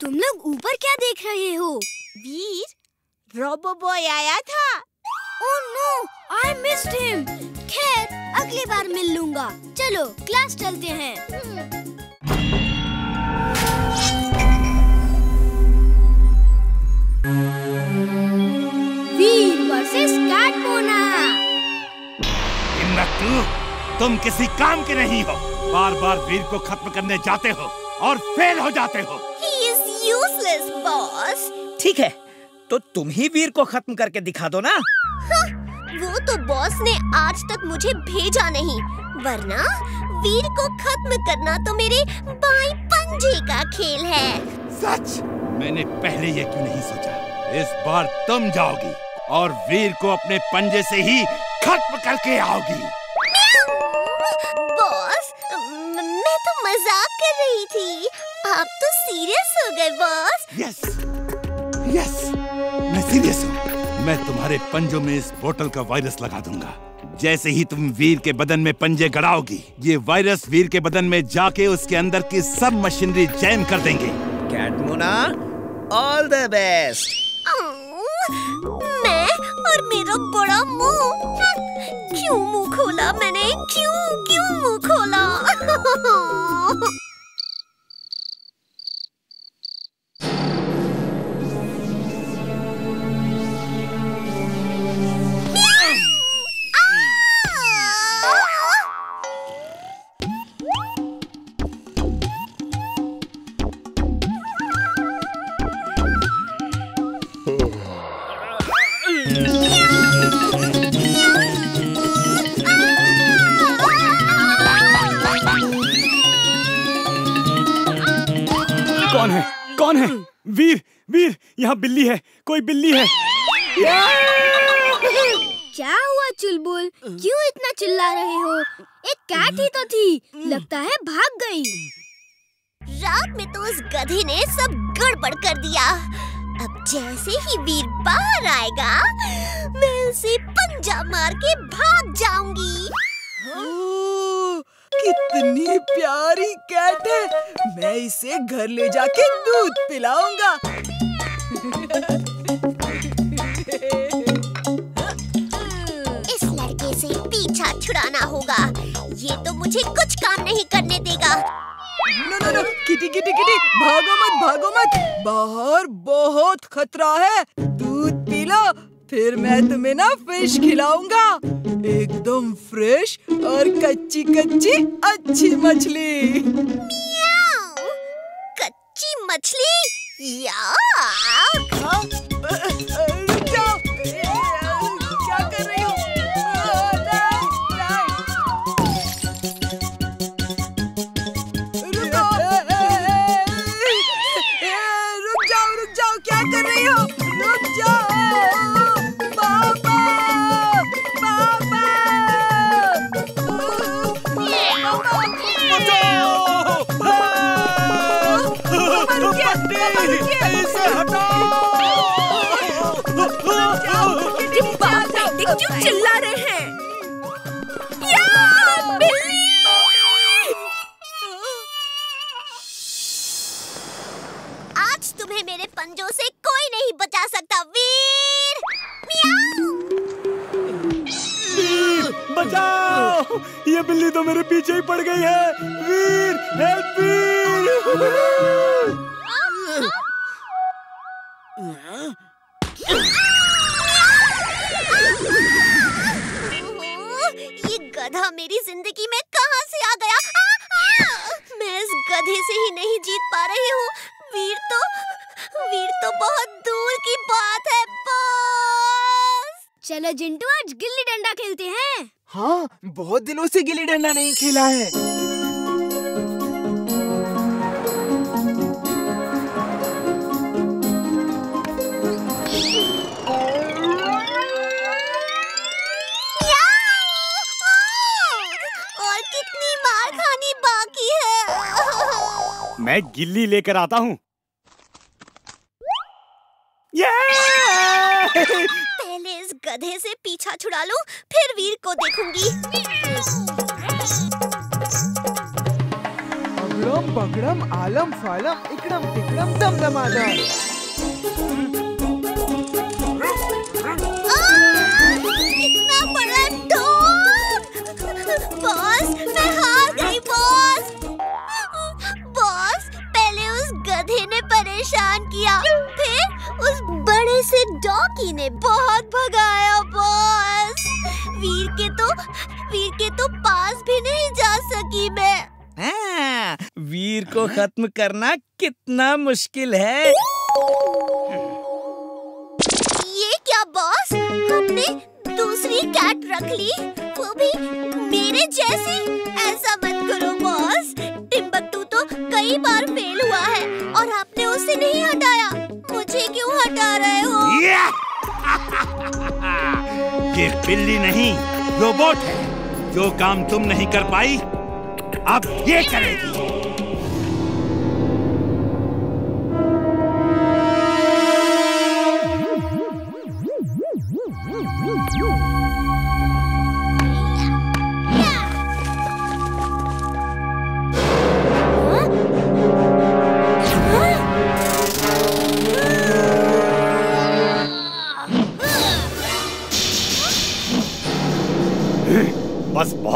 तुम लोग ऊपर क्या देख रहे हो? वीर रोबो बॉय आया था। Oh no I missed him खैर अगली बार मिल लूँगा। चलो क्लास चलते हैं। वीर वर्सेस कैटमोना। हिम्मतू तुम किसी काम के नहीं हो। बार बार वीर को खत्म करने जाते हो और फेल हो जाते हो। ही इज़ यूजलेस बॉस ठीक है तो तुम ही वीर को खत्म करके दिखा दो ना। वो तो बॉस ने आज तक मुझे भेजा नहीं। वरना वीर को खत्म करना तो मेरे बाई पंजे का खेल है। सच? मैंने पहले ये क्यों नहीं सोचा? इस बार तुम जाओगी और वीर को अपने पंजे से ही खत्म करके आओगी। बॉस मैं तो मज़ाक कर रही थी। आप तो सीरियस हो गए बॉस यस यस मैं सीरियस हूँ। मैं तुम्हारे पंजों में इस बोतल का वायरस लगा दूँगा। जैसे ही तुम वीर के बदन में पंजे गड़ाओगी ये वायरस वीर के बदन में जाके उसके अंदर की सब मशीनरी जैम कर देंगे। कैटमुना ऑल द बेस्ट मैं और मेरा बड़ा मुँह। क्यों मुँह खोला मैंने? क्यों क्यों मुँह खोला? कौन है? वीर वीर यहाँ बिल्ली है कोई बिल्ली है। क्या हुआ चुलबुल? क्यों इतना चिल्ला रहे हो? एक कैट ही तो थी। लगता है भाग गई। रात में तो उस गधे ने सब गड़बड़ कर दिया। अब जैसे ही वीर बाहर आएगा मैं उसे पंजा मार के भाग जाऊँगी। ओह, कितनी प्यारी कैट है। मैं इसे घर ले जाके दूध पिलाऊँगा। इस लड़के से पीछा छुड़ाना होगा। ये तो मुझे कुछ काम नहीं करने देगा। No no no kitty kitty kitty भागो मत भागो मत। बाहर बहुत खतरा है। दूध पी लो फिर मैं तुम्हें ना फ़िश खिलाऊँगा। एकदम फ्रेश और कच्ची कच्ची अच्छी मछली। कच्ची मछली? या क्यों चिल्ला रहे हैं? आज तुम्हें मेरे पंजों से कोई नहीं बचा सकता वीर! वीर बचाओ! ये बिल्ली तो मेरे पीछे ही पड़ गई है। वीर हेल्प वीर! गधा मेरी ज़िंदगी में कहाँ से आ गया? आ, आ! मैं इस गधे से ही नहीं जीत पा रही हूँ। वीर तो वीर तो बहुत दूर की बात है बॉस। चलो जिंटू आज गिल्ली डंडा खेलते हैं। हाँ बहुत दिनों से गिल्ली डंडा नहीं खेला है। मैं गिल्ली लेकर आता हूँ। पहले इस गधे से पीछा छुड़ा लूँ, फिर वीर को देखूँगी। अगड़म बगड़म आलम फालम इकड़म टिकड़म दमदमादम इतना बड़ा बॉस मैं हार गधे ने परेशान किया। फिर उस बड़े से डॉकी ने बहुत भगाया बॉस। वीर के तो वीर के तो पास भी नहीं जा सकी मैं। हाँ, वीर को खत्म करना कितना मुश्किल है। ये क्या बॉस? हमने दूसरी कैट रख ली? वो भी मेरे जैसी? ऐसा मत करो कई बार फेल हुआ है और आपने उसे नहीं हटाया। मुझे क्यों हटा रहे हो? ये! बिल्ली नहीं, रोबोट है। जो काम तुम नहीं कर पाई, अब ये करेगी।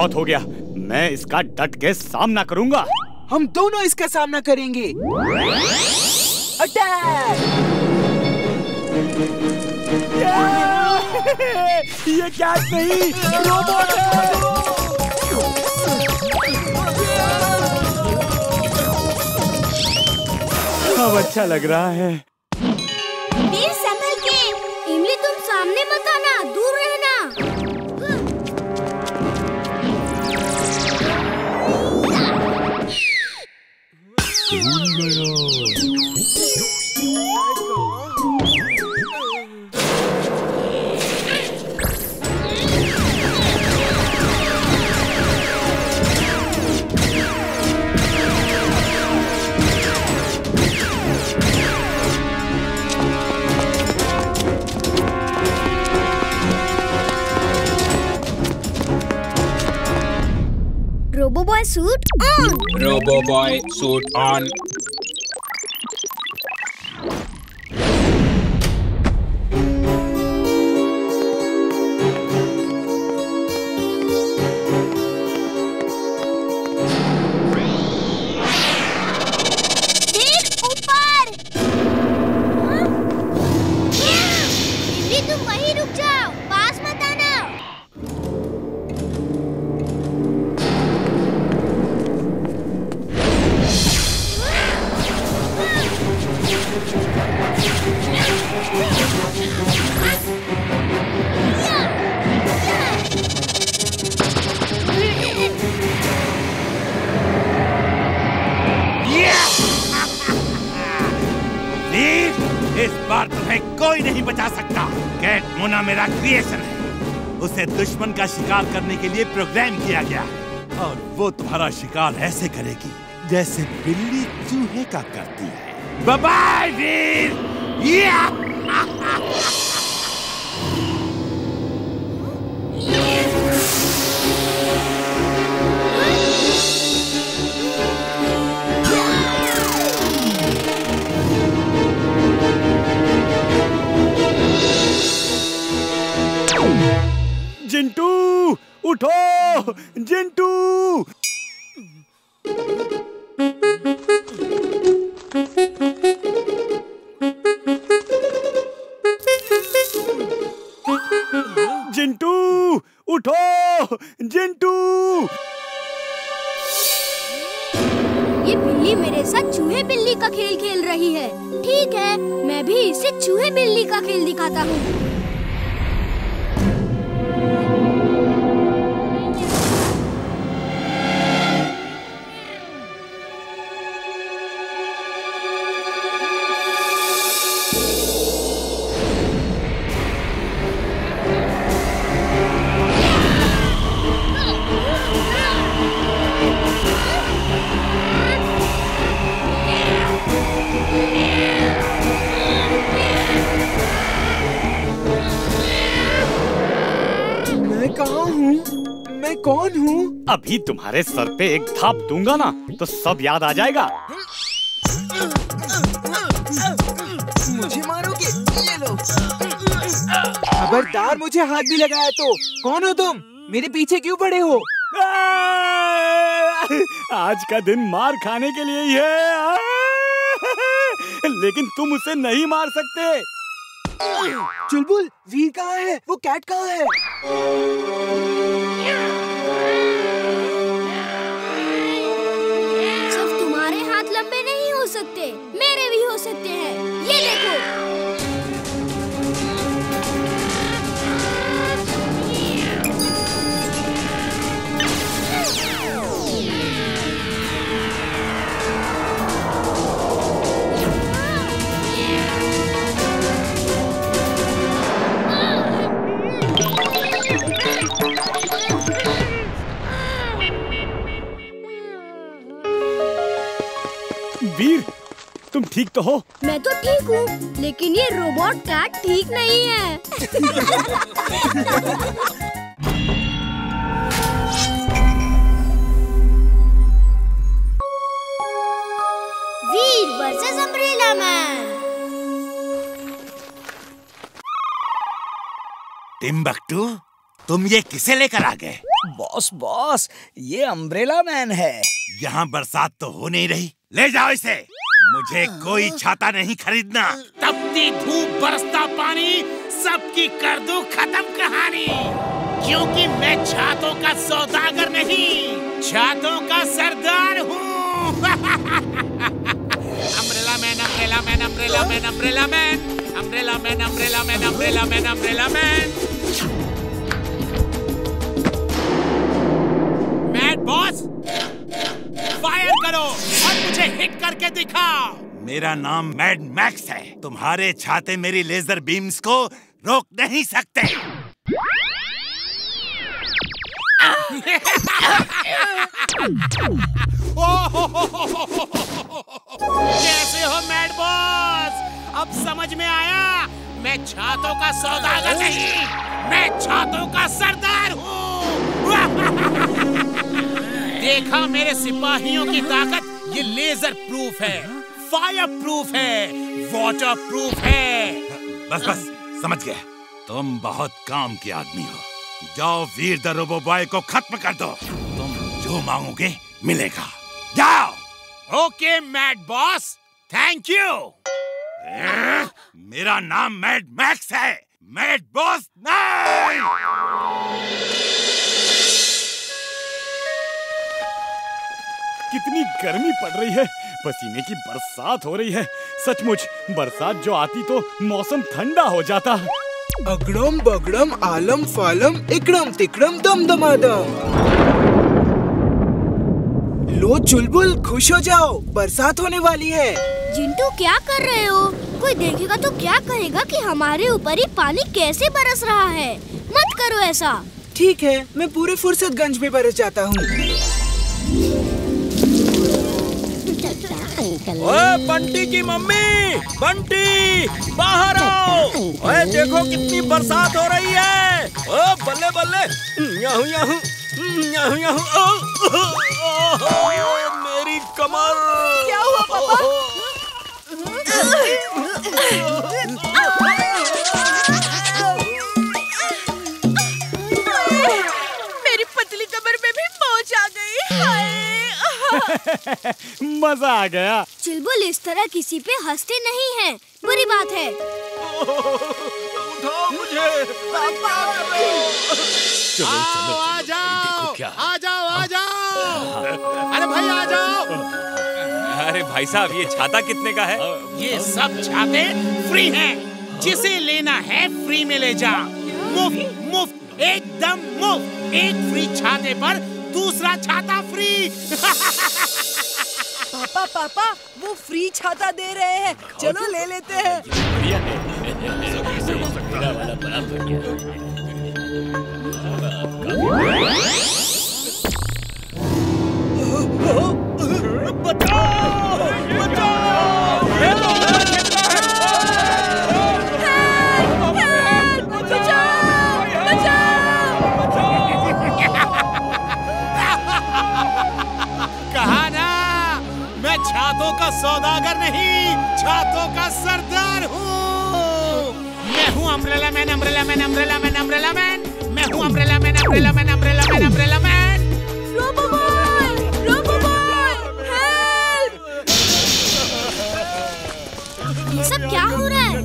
बहुत हो गया। मैं इसका डट के सामना करूँगा। हम दोनों इसका सामना करेंगे। अटैक ये क्या नहीं रोबोट है। अब अच्छा लग रहा है। Robo Boy suit on! Robo Boy suit on! शिकार करने के लिए प्रोग्राम किया गया। है और वो तुम्हारा शिकार ऐसे करेगी, जैसे बिल्ली चूहे का करती है। बाय वीर! या! अभी तुम्हारे सर पे एक थाप दूँगा ना तो सब याद आ जाएगा। मुझे मारोगे? ये लो। खबरदार मुझे हाथ भी लगाया तो। कौन हो तुम? मेरे पीछे क्यों पड़े हो? आज का दिन मार खाने के लिए ही है। लेकिन तुम उसे नहीं मार सकते। चुलबुल वीर कहाँ है? वो कैट कहाँ है? तुम ठीक तो हो? मैं तो ठीक हूँ लेकिन ये रोबोट कैट ठीक नहीं है। Veer versus umbrella man Timbuktu तुम ये किसे लेकर आ गए? बॉस बॉस ये अम्ब्रेला मैन है। यहाँ बरसात तो हो नहीं रही। ले जाओ इसे। मुझे कोई छाता नहीं खरीदना। तपती धूप बरसता पानी सबकी कर दूँ खत्म कहानी। क्योंकि मैं छातों का सौदागर नहीं छातों का सरदार हूँ। Umbrella man umbrella man umbrella man umbrella man umbrella man umbrella man umbrella man umbrella man. करके दिखाओ। मेरा नाम मैड मैक्स है। तुम्हारे छाते मेरी लेजर बीम्स को रोक नहीं सकते। कैसे हो मैड बॉस? अब समझ में आया मैं छातों का सौदागर नहीं मैं छातों का सरदार हूँ। देखा मेरे सिपाहियों की ताकत? ये लेजर प्रूफ है फायर प्रूफ है वाटर प्रूफ है। बस बस समझ गया। तुम बहुत काम के आदमी हो। जाओ वीर द रोबो बॉय को खत्म कर दो। तुम जो मांगोगे मिलेगा। जाओ। Okay mad boss thank you. मेरा नाम मैड मैक्स है। मैड बॉस नहीं। कितनी गर्मी पड़ रही है। पसीने की बरसात हो रही है। सचमुच बरसात जो आती तो मौसम ठंडा हो जाता। अगड़म बगड़म आलम फालम इकड़म तिकड़म दम दमादम। लो चुलबुल खुश हो जाओ। बरसात होने वाली है। जिंटू क्या कर रहे हो? कोई देखेगा तो क्या कहेगा कि हमारे ऊपर ही पानी कैसे बरस रहा है? मत करो ऐसा। ठीक है मैं पूरे फुर्सतगंज में बरस जाता हूँ। ओए बंटी की मम्मी बंटी बाहर आओ ओए देखो कितनी बरसात हो रही है ओ बल्ले बल्ले याहू याहू याहू याहू ओ, ओ, ओ, ओ, मेरी कमर क्या हुआ पापा मज़ा आ गया। चिलबुल इस तरह किसी पे हँसते नहीं है। बुरी बात है। उठाओ मुझे। चलो आओ, आ जाओ। आ जाओ आ जाओ। अरे भाई आ जाओ। अरे भाई साहब ये छाता कितने का है? ये सब छाते फ्री हैं। जिसे लेना है फ्री में ले जा। मुफ़्त मुफ़्त एकदम मुफ़्त। एक फ्री छाते पर दूसरा छाता फ्री पापा पापा वो फ्री छाता दे रहे हैं। चलो ले लेते हैं। कहा सौदागर नहीं छातों का सरदार हूँ। मैं हूँ umbrella man umbrella man umbrella man umbrella man मैं हूँ umbrella man umbrella man umbrella man umbrella man robo boy robo boy help ये सब क्या हो रहा है?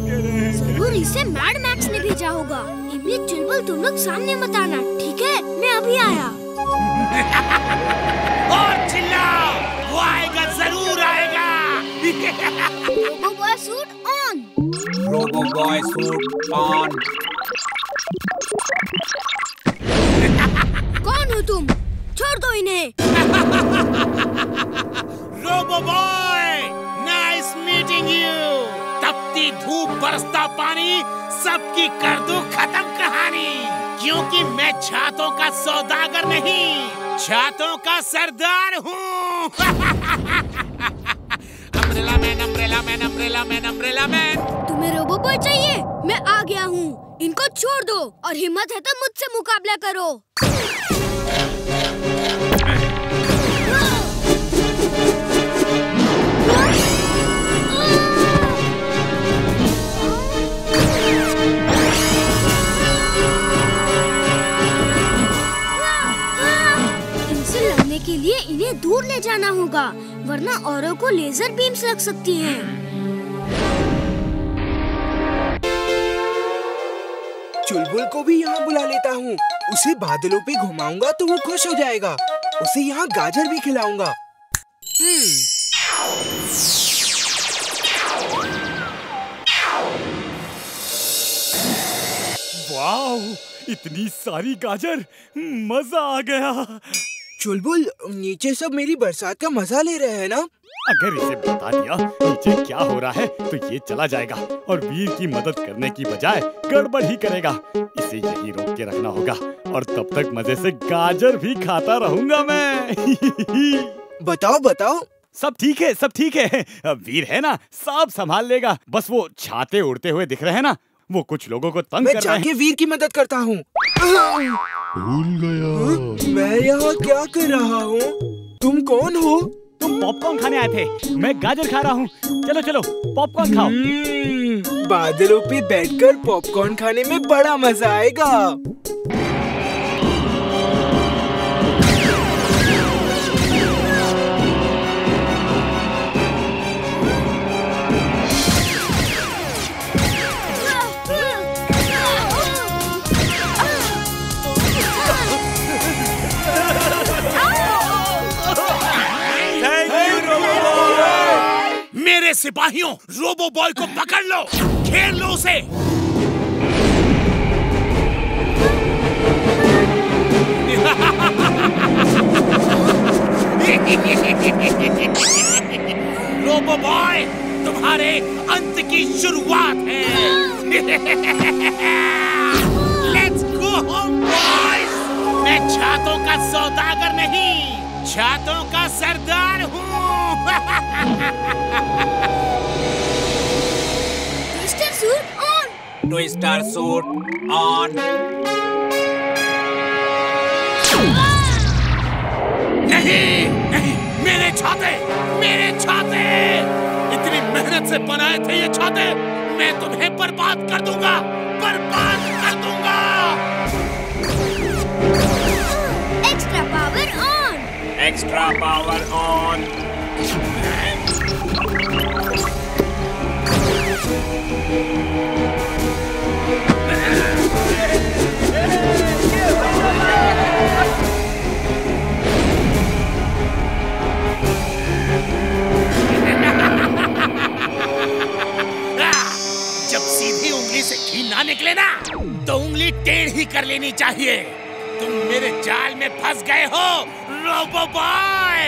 ज़रूर इसे मैड मैक्स ने भेजा होगा। इमली चुलबुल तुम लोग सामने मत आना ठीक है? मैं अभी आया। और चिल्लाओ! Robo boy suit on robo boy suit on कौन हो तुम? छोड़ दो इन्हें। Robo boy nice meeting you तपती धूप बरसता पानी सबकी कर दूँ खत्म कहानी। क्योंकि मैं छातों का सौदागर नहीं छातों का सरदार हूँ। Umbrella man umbrella man umbrella man तुम्हें रोबो बॉय चाहिए? मैं आ गया हूँ। इनको छोड़ दो और हिम्मत है तो मुझसे मुकाबला करो। इन्हें दूर ले जाना होगा वरना औरों को लेजर बीम्स लग सकती हैं। चुलबुल को भी यहाँ बुला लेता हूँ। उसे बादलों पे घुमाऊँगा तो वो खुश हो जाएगा। उसे यहाँ गाजर भी खिलाऊँगा। वाह इतनी सारी गाजर मज़ा आ गया। चुलबुल नीचे सब मेरी बरसात का मज़ा ले रहे हैं ना? अगर इसे बता दिया नीचे क्या हो रहा है तो ये चला जाएगा। और वीर की मदद करने की बजाय गड़बड़ ही करेगा। इसे यही रोक के रखना होगा और तब तक मज़े से गाजर भी खाता रहूँगा मैं। बताओ बताओ। सब ठीक है सब ठीक है। वीर है ना सब संभाल लेगा। बस वो छाते उड़ते हुए दिख रहे हैं ना वो कुछ लोगों को तंग मैं कर रहे जाके वीर की मदद करता हूँ। भूल गया। मैं यहाँ क्या कर रहा हूँ? तुम कौन हो? तुम पॉपकॉर्न खाने आए थे। मैं गाजर खा रहा हूँ। चलो चलो पॉपकॉर्न खाओ। हम्म, बादलों पे बैठकर पॉपकॉर्न खाने में बड़ा मज़ा आएगा। सिपाहियों, रोबो बॉय को पकड़ लो, खेल लो उसे। रोबो बॉय, तुम्हारे अंत की शुरुआत है। लेट्स गो होम बॉयज़ मैं छातों का सौदागर नहीं। छातों का सरदार हूँ। Twister suit on. Twister suit on. नहीं नहीं मेरे छाते मेरे छाते। इतनी मेहनत से बनाए थे ये छाते मैं तुम्हें बर्बाद कर दूँगा बर्बाद कर दूँगा। एक्स्ट्रा पावर ऑन जब सीधी उंगली ना निकले ना तो उंगली टेढ़ ही कर लेनी चाहिए। तुम मेरे जाल में फंस गए हो। बॉय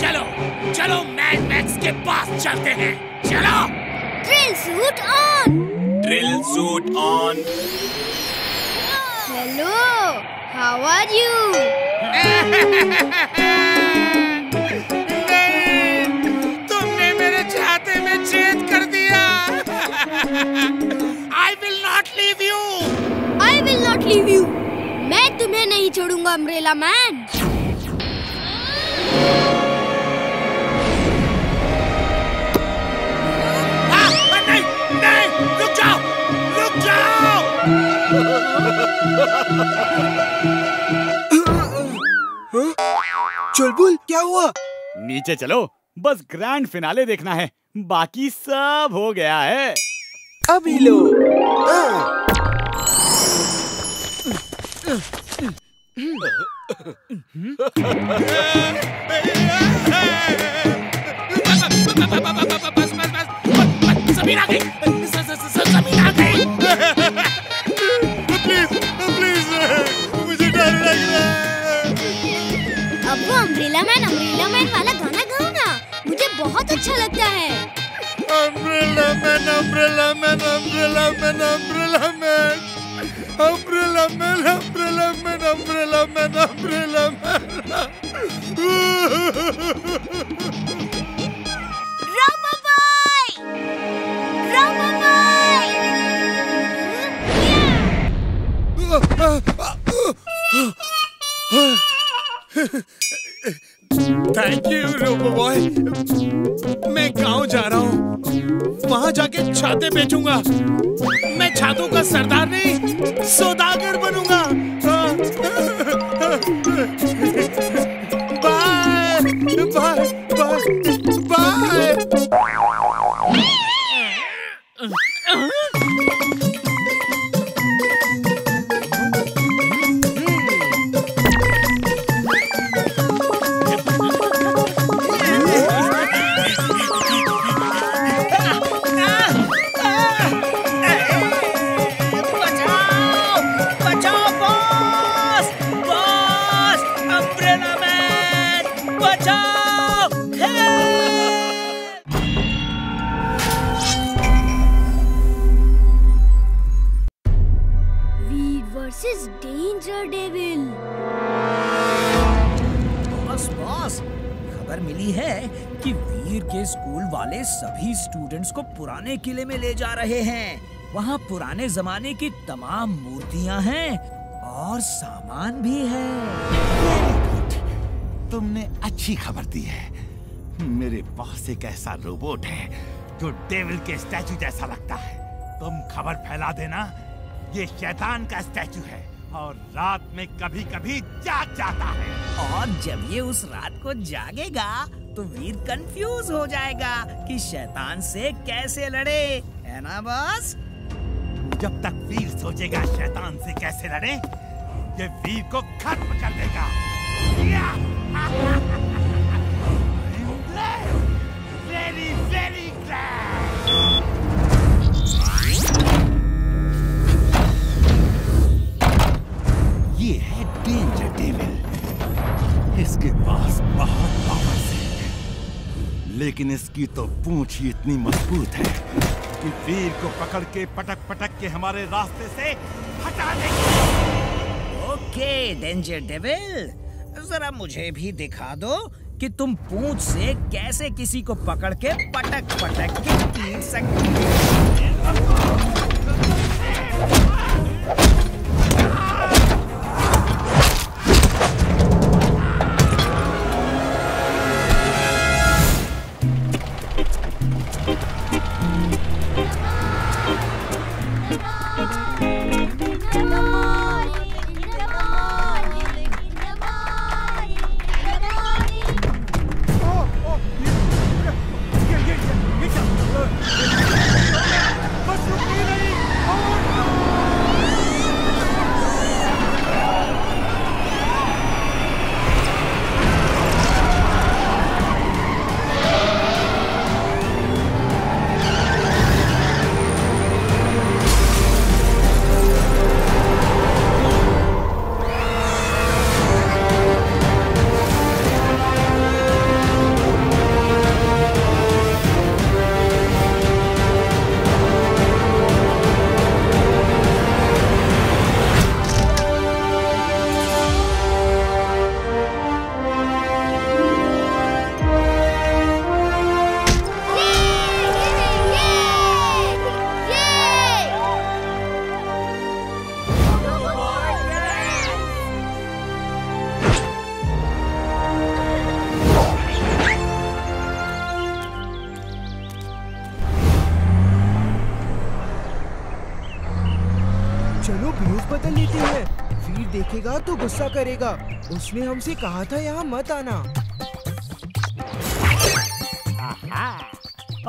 चलो चलो मैड मैक्स के पास चलते हैं। चलो! Drill suit on drill suit on hello how are you तुमने मेरे छाते में छेद कर दिया। I will not leave you I will not leave you मैं तुम्हें नहीं छोड़ूँगा अम्ब्रेला मैन चुलबुल क्या हुआ? नीचे चलो बस ग्रैंड फिनाले देखना है बाकी सब हो गया है। अभी लो। मुझे डर लग रहा है मैन अम्ब्रेला मैन वाला गाना गाओ मुझे बहुत अच्छा लगता है umbrella man umbrella man umbrella man umbrella man umbrella man umbrella man umbrella man umbrella Rama bye Rama bye thank you robo boy मैं गाँव जा रहा हूँ। वहाँ जाके छाते बेचूँगा। मैं छातों का सरदार नहीं, सौदागर बनूँगा। बाय बाय बाय पुराने किले में ले जा रहे हैं। वहाँ पुराने जमाने की तमाम मूर्तियाँ हैं और सामान भी है। तुमने अच्छी खबर दी है। मेरे पास एक ऐसा रोबोट है जो डेविल के स्टैचू जैसा लगता है। तुम खबर फैला देना ये शैतान का स्टैचू है और रात में कभी कभी जाग जाता है। और जब ये उस रात को जागेगा तो वीर कंफ्यूज हो जाएगा कि शैतान से कैसे लड़े, है ना, बॉस? जब तक वीर सोचेगा शैतान से कैसे लड़े, ये वीर को खत्म कर देगा। ये! है डेंजर डेविल इसके पास बहुत पावर्स है लेकिन इसकी तो पूछ ही इतनी मज़बूत है कि वीर को पकड़ के पटक पटक के हमारे रास्ते से हटा देगी। Okay, danger devil. जरा मुझे भी दिखा दो कि तुम पूछ से कैसे किसी को पकड़ के पटक पटक के पीट सकती चलो तो गुस्सा करेगा। उसने हमसे कहा था यहाँ मत आना।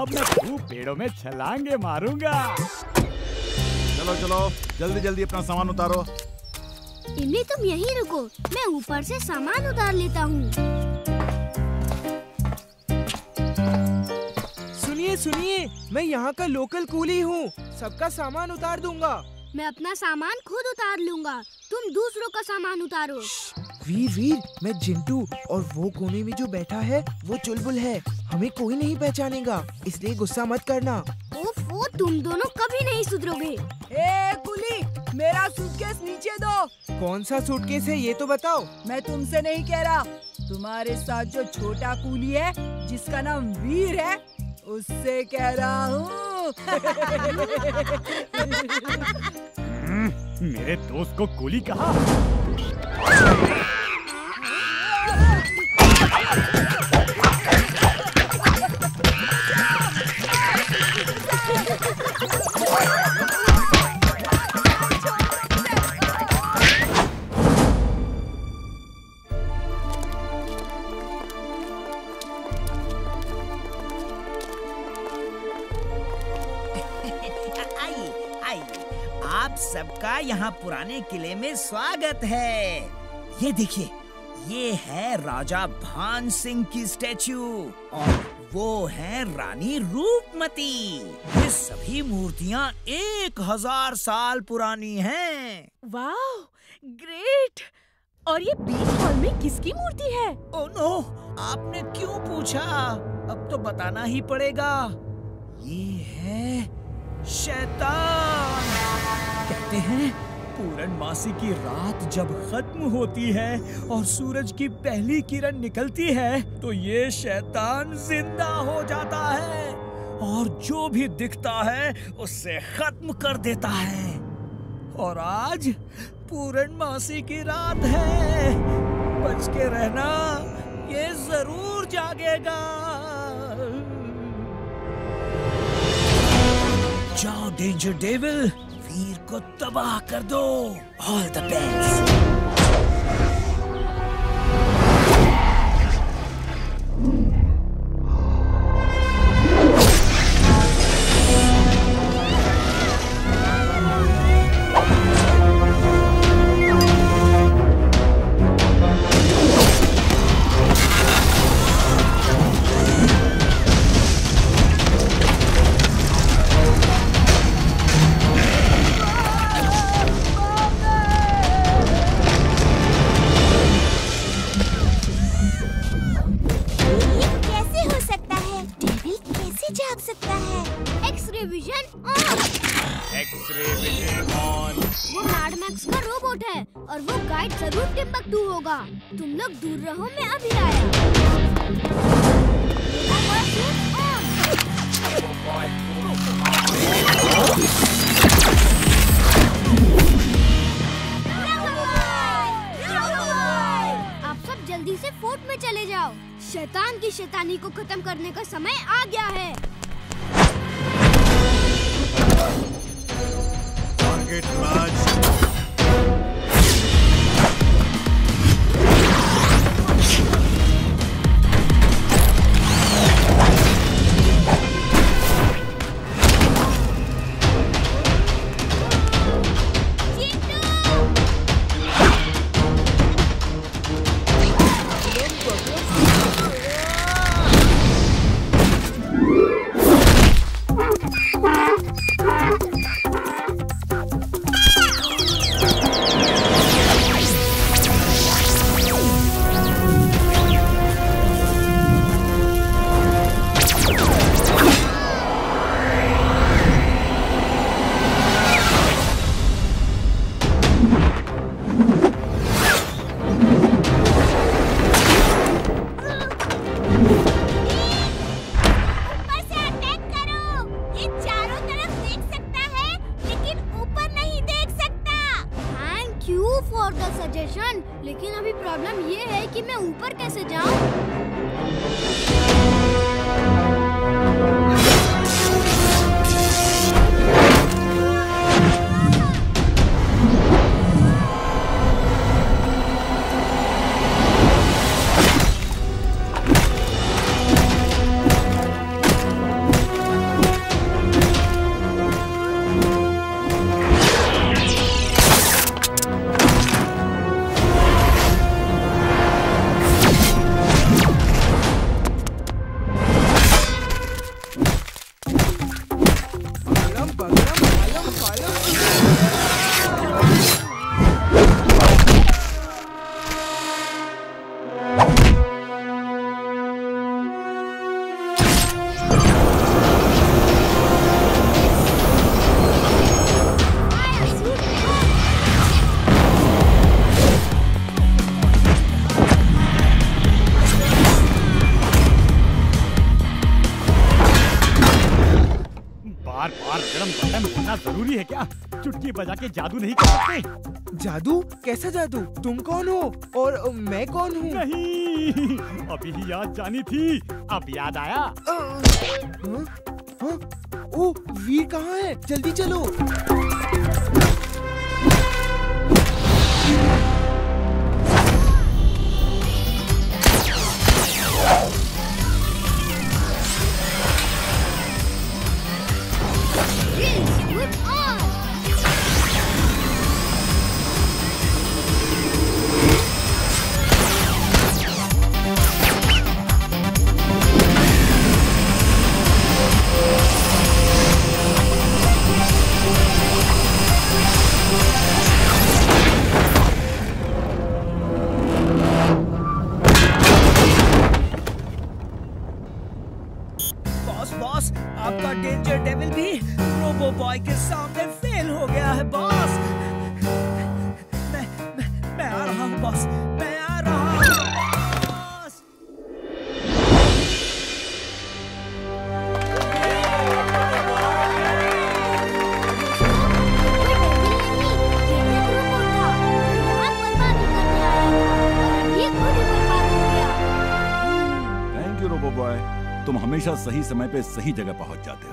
अब मैं खूब पेड़ों में छलांगे मारूँगा। चलो चलो जल्दी जल्दी अपना सामान उतारो। इमली तुम यहीं रुको। मैं ऊपर से सामान उतार लेता हूँ। सुनिए सुनिए मैं यहाँ का लोकल कूली हूँ। सबका सामान उतार दूँगा। मैं अपना सामान खुद उतार लूँगा। दूसरों का सामान उतारो। वीर वीर मैं जिंटू और वो कोने में जो बैठा है वो चुलबुल है। हमें कोई नहीं पहचानेगा इसलिए गुस्सा मत करना। ओफो तुम दोनों कभी नहीं सुधरोगे। ए कुली मेरा सूटकेस नीचे दो। कौन सा सूटकेस है ये तो बताओ। मैं तुमसे नहीं कह रहा। तुम्हारे साथ जो छोटा कूली है जिसका नाम वीर है उससे कह रहा हूँ। हम्म, मेरे दोस्त को गोली कहा। यहाँ पुराने किले में स्वागत है। ये देखिए ये है राजा भान सिंह की स्टैचू और वो है रानी रूपमती। ये सभी मूर्तियाँ एक हज़ार साल पुरानी हैं। वाह ग्रेट! और ये बीच हॉल में किसकी मूर्ति है? ओ नो आपने क्यों पूछा? अब तो बताना ही पड़ेगा। ये है शैतान। कहते हैं पूर्णमासी की रात जब खत्म होती है और सूरज की पहली किरण निकलती है तो ये शैतान ज़िंदा हो जाता है और जो भी दिखता है, उससे खत्म कर देता है। और आज पूर्णमासी की रात है। बच के रहना, ये ज़रूर जागेगा। जाओ डेंजर डेविल को तबाह कर दो। ऑल द बेस्ट शैतान की शैतानी को खत्म करने का समय आ गया है। टारगेट मैच के जादू नहीं कर सकते। जादू? कैसा जादू? तुम कौन हो? और मैं कौन हूँ? नहीं अभी ही याद जानी थी। अब याद आया। हाँ? हाँ? ओ वीर कहाँ है? जल्दी चलो। समय पे सही जगह पहुँच जाते हो।